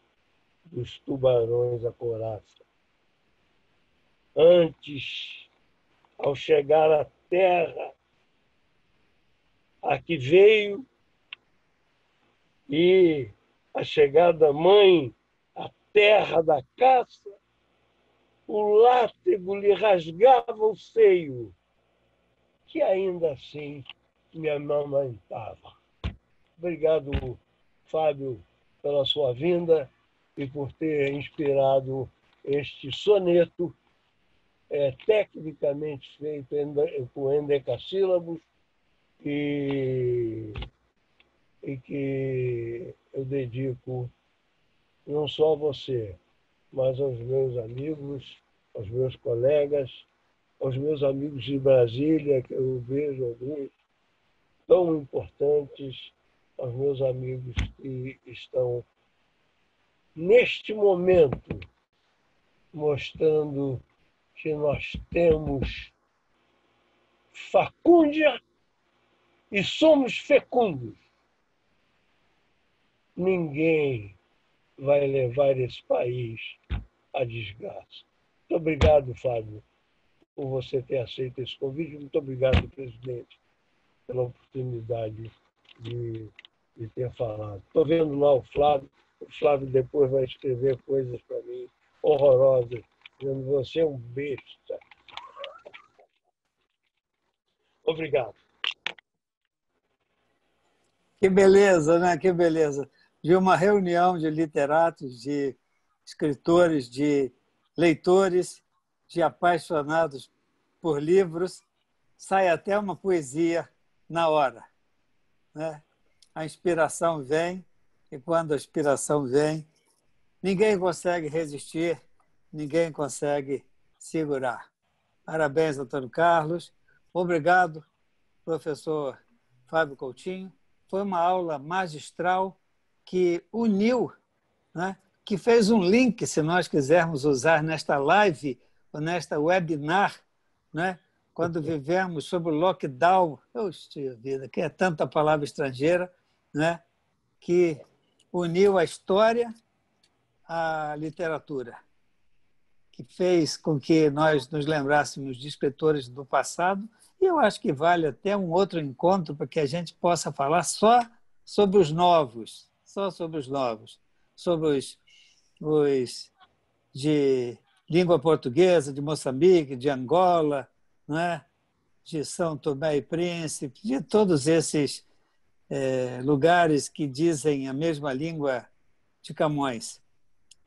dos tubarões a coraça. Antes, ao chegar à terra, a que veio, e a chegada mãe, a terra da caça, o látego lhe rasgava o seio, que ainda assim me amamentava. Obrigado, Fábio, pela sua vinda e por ter inspirado este soneto é, tecnicamente feito com endecassílabos e, e que eu dedico não só a você, mas aos meus amigos, aos meus colegas, aos meus amigos de Brasília, que eu vejo alguns tão importantes, aos meus amigos que estão neste momento mostrando que nós temos facúndia e somos fecundos. Ninguém vai levar esse país à desgraça. Muito obrigado, Fábio, por você ter aceito esse convite. Muito obrigado, presidente, pela oportunidade de, de ter falado. Estou vendo lá o Flávio. O Flávio depois vai escrever coisas para mim horrorosas, dizendo você é um besta. Obrigado. Que beleza, né? Que beleza. De uma reunião de literatos, de escritores, de leitores, de apaixonados por livros, sai até uma poesia na hora. Né? A inspiração vem, e quando a inspiração vem, ninguém consegue resistir, ninguém consegue segurar. Parabéns, Antônio Carlos. Obrigado, professor Fábio Coutinho. Foi uma aula magistral que uniu, né? que fez um link, se nós quisermos usar nesta live ou nesta webinar, né? quando vivemos sob o lockdown, Poxa vida, que é tanta palavra estrangeira, né? que uniu a história à literatura que fez com que nós nos lembrássemos de escritores do passado e eu acho que vale até um outro encontro para que a gente possa falar só sobre os novos, só sobre os novos, sobre os, os de língua portuguesa, de Moçambique, de Angola, não é? de São Tomé e Príncipe, de todos esses é, lugares que dizem a mesma língua de Camões.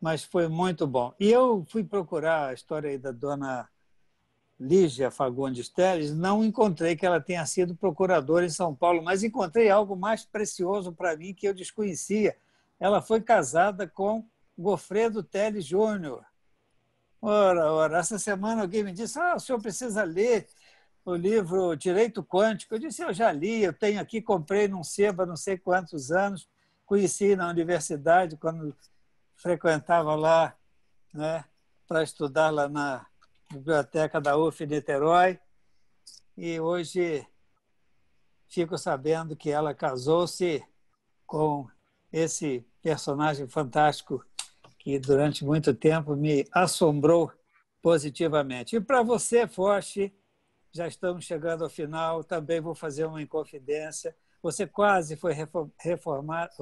Mas foi muito bom. E eu fui procurar a história da dona Lígia Fagundes Teles, não encontrei que ela tenha sido procuradora em São Paulo, mas encontrei algo mais precioso para mim que eu desconhecia. Ela foi casada com Gofredo Teles Júnior. Ora, ora, essa semana alguém me disse: ah, o senhor precisa ler o livro Direito Quântico. Eu disse: eu já li, eu tenho aqui, comprei num sebo há não sei quantos anos, conheci na universidade quando frequentava lá né, para estudar lá na biblioteca da UF Niterói e hoje fico sabendo que ela casou-se com esse personagem fantástico que durante muito tempo me assombrou positivamente. E para você, Foch, já estamos chegando ao final, também vou fazer uma inconfidência. Você quase foi reformado,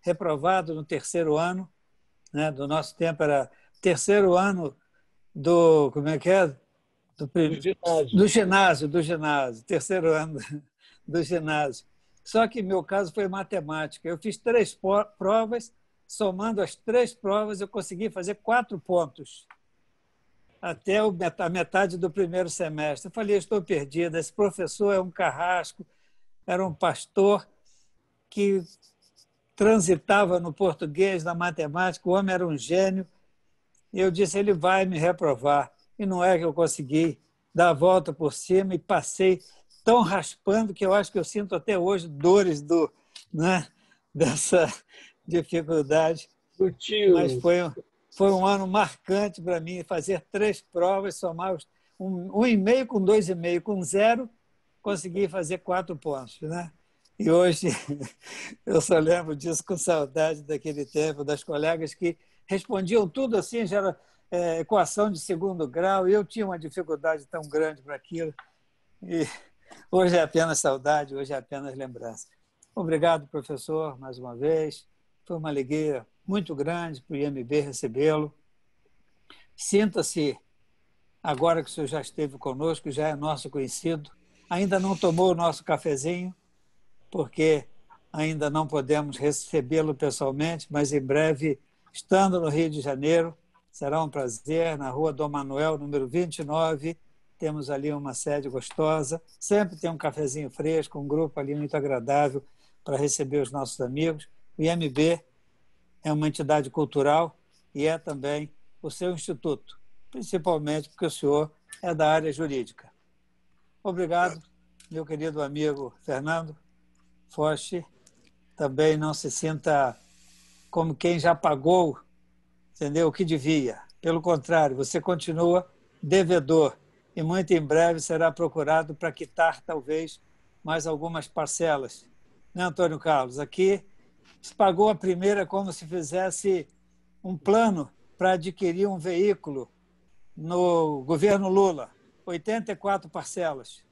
reprovado no terceiro ano, né? do nosso tempo era terceiro ano do como é que é? Do, do, ginásio. do ginásio do ginásio terceiro ano *laughs* do ginásio. Só que meu caso foi matemática. Eu fiz três provas somando as três provas eu consegui fazer quatro pontos. Até a metade do primeiro semestre. Eu falei estou perdida esse professor é um carrasco era um pastor que transitava no português na matemática o homem era um gênio e eu disse: ele vai me reprovar. E não é que eu consegui dar a volta por cima e passei tão raspando que eu acho que eu sinto até hoje dores do, né, *laughs* dessa dificuldade. Mas foi, foi um ano marcante para mim fazer três provas, somar um, um e meio com dois e meio com zero, consegui fazer quatro pontos, né? E hoje *laughs* eu só lembro disso com saudade daquele tempo, das colegas que respondiam tudo assim, já era é, equação de segundo grau, e eu tinha uma dificuldade tão grande para aquilo. E *laughs* hoje é apenas saudade, hoje é apenas lembrança. Obrigado, professor, mais uma vez. Foi uma alegria muito grande para o IMB recebê-lo. Sinta-se, agora que o senhor já esteve conosco, já é nosso conhecido, ainda não tomou o nosso cafezinho, porque ainda não podemos recebê-lo pessoalmente, mas em breve Estando no Rio de Janeiro, será um prazer, na rua Dom Manuel, número 29. Temos ali uma sede gostosa. Sempre tem um cafezinho fresco, um grupo ali muito agradável para receber os nossos amigos. O IMB é uma entidade cultural e é também o seu instituto, principalmente porque o senhor é da área jurídica. Obrigado, meu querido amigo Fernando Foch. Também não se sinta como quem já pagou, entendeu? O que devia. Pelo contrário, você continua devedor. e muito em breve será procurado para quitar, talvez, mais algumas parcelas. Né, Antônio Carlos? Aqui se pagou a primeira como se fizesse um plano para adquirir um veículo no governo Lula, 84 parcelas.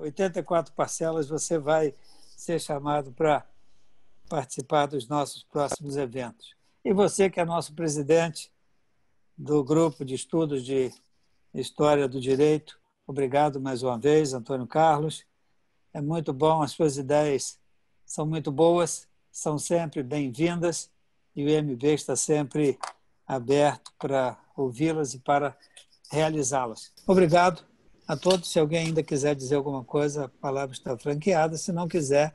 84 né, parcelas, você vai ser chamado para participar dos nossos próximos eventos. E você, que é nosso presidente do grupo de estudos de História do Direito, obrigado mais uma vez, Antônio Carlos. É muito bom, as suas ideias são muito boas, são sempre bem-vindas e o MB está sempre aberto para ouvi-las e para realizá-las. Obrigado a todos. Se alguém ainda quiser dizer alguma coisa, a palavra está franqueada. Se não quiser,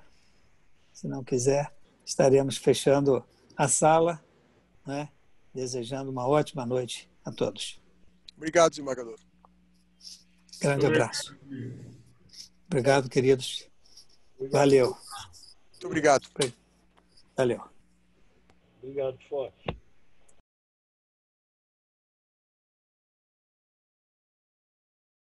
se não quiser, estaremos fechando a sala, né? desejando uma ótima noite a todos. Obrigado, desembargador. Grande abraço. Obrigado, queridos. Valeu. Muito obrigado. Valeu. Obrigado, Forte.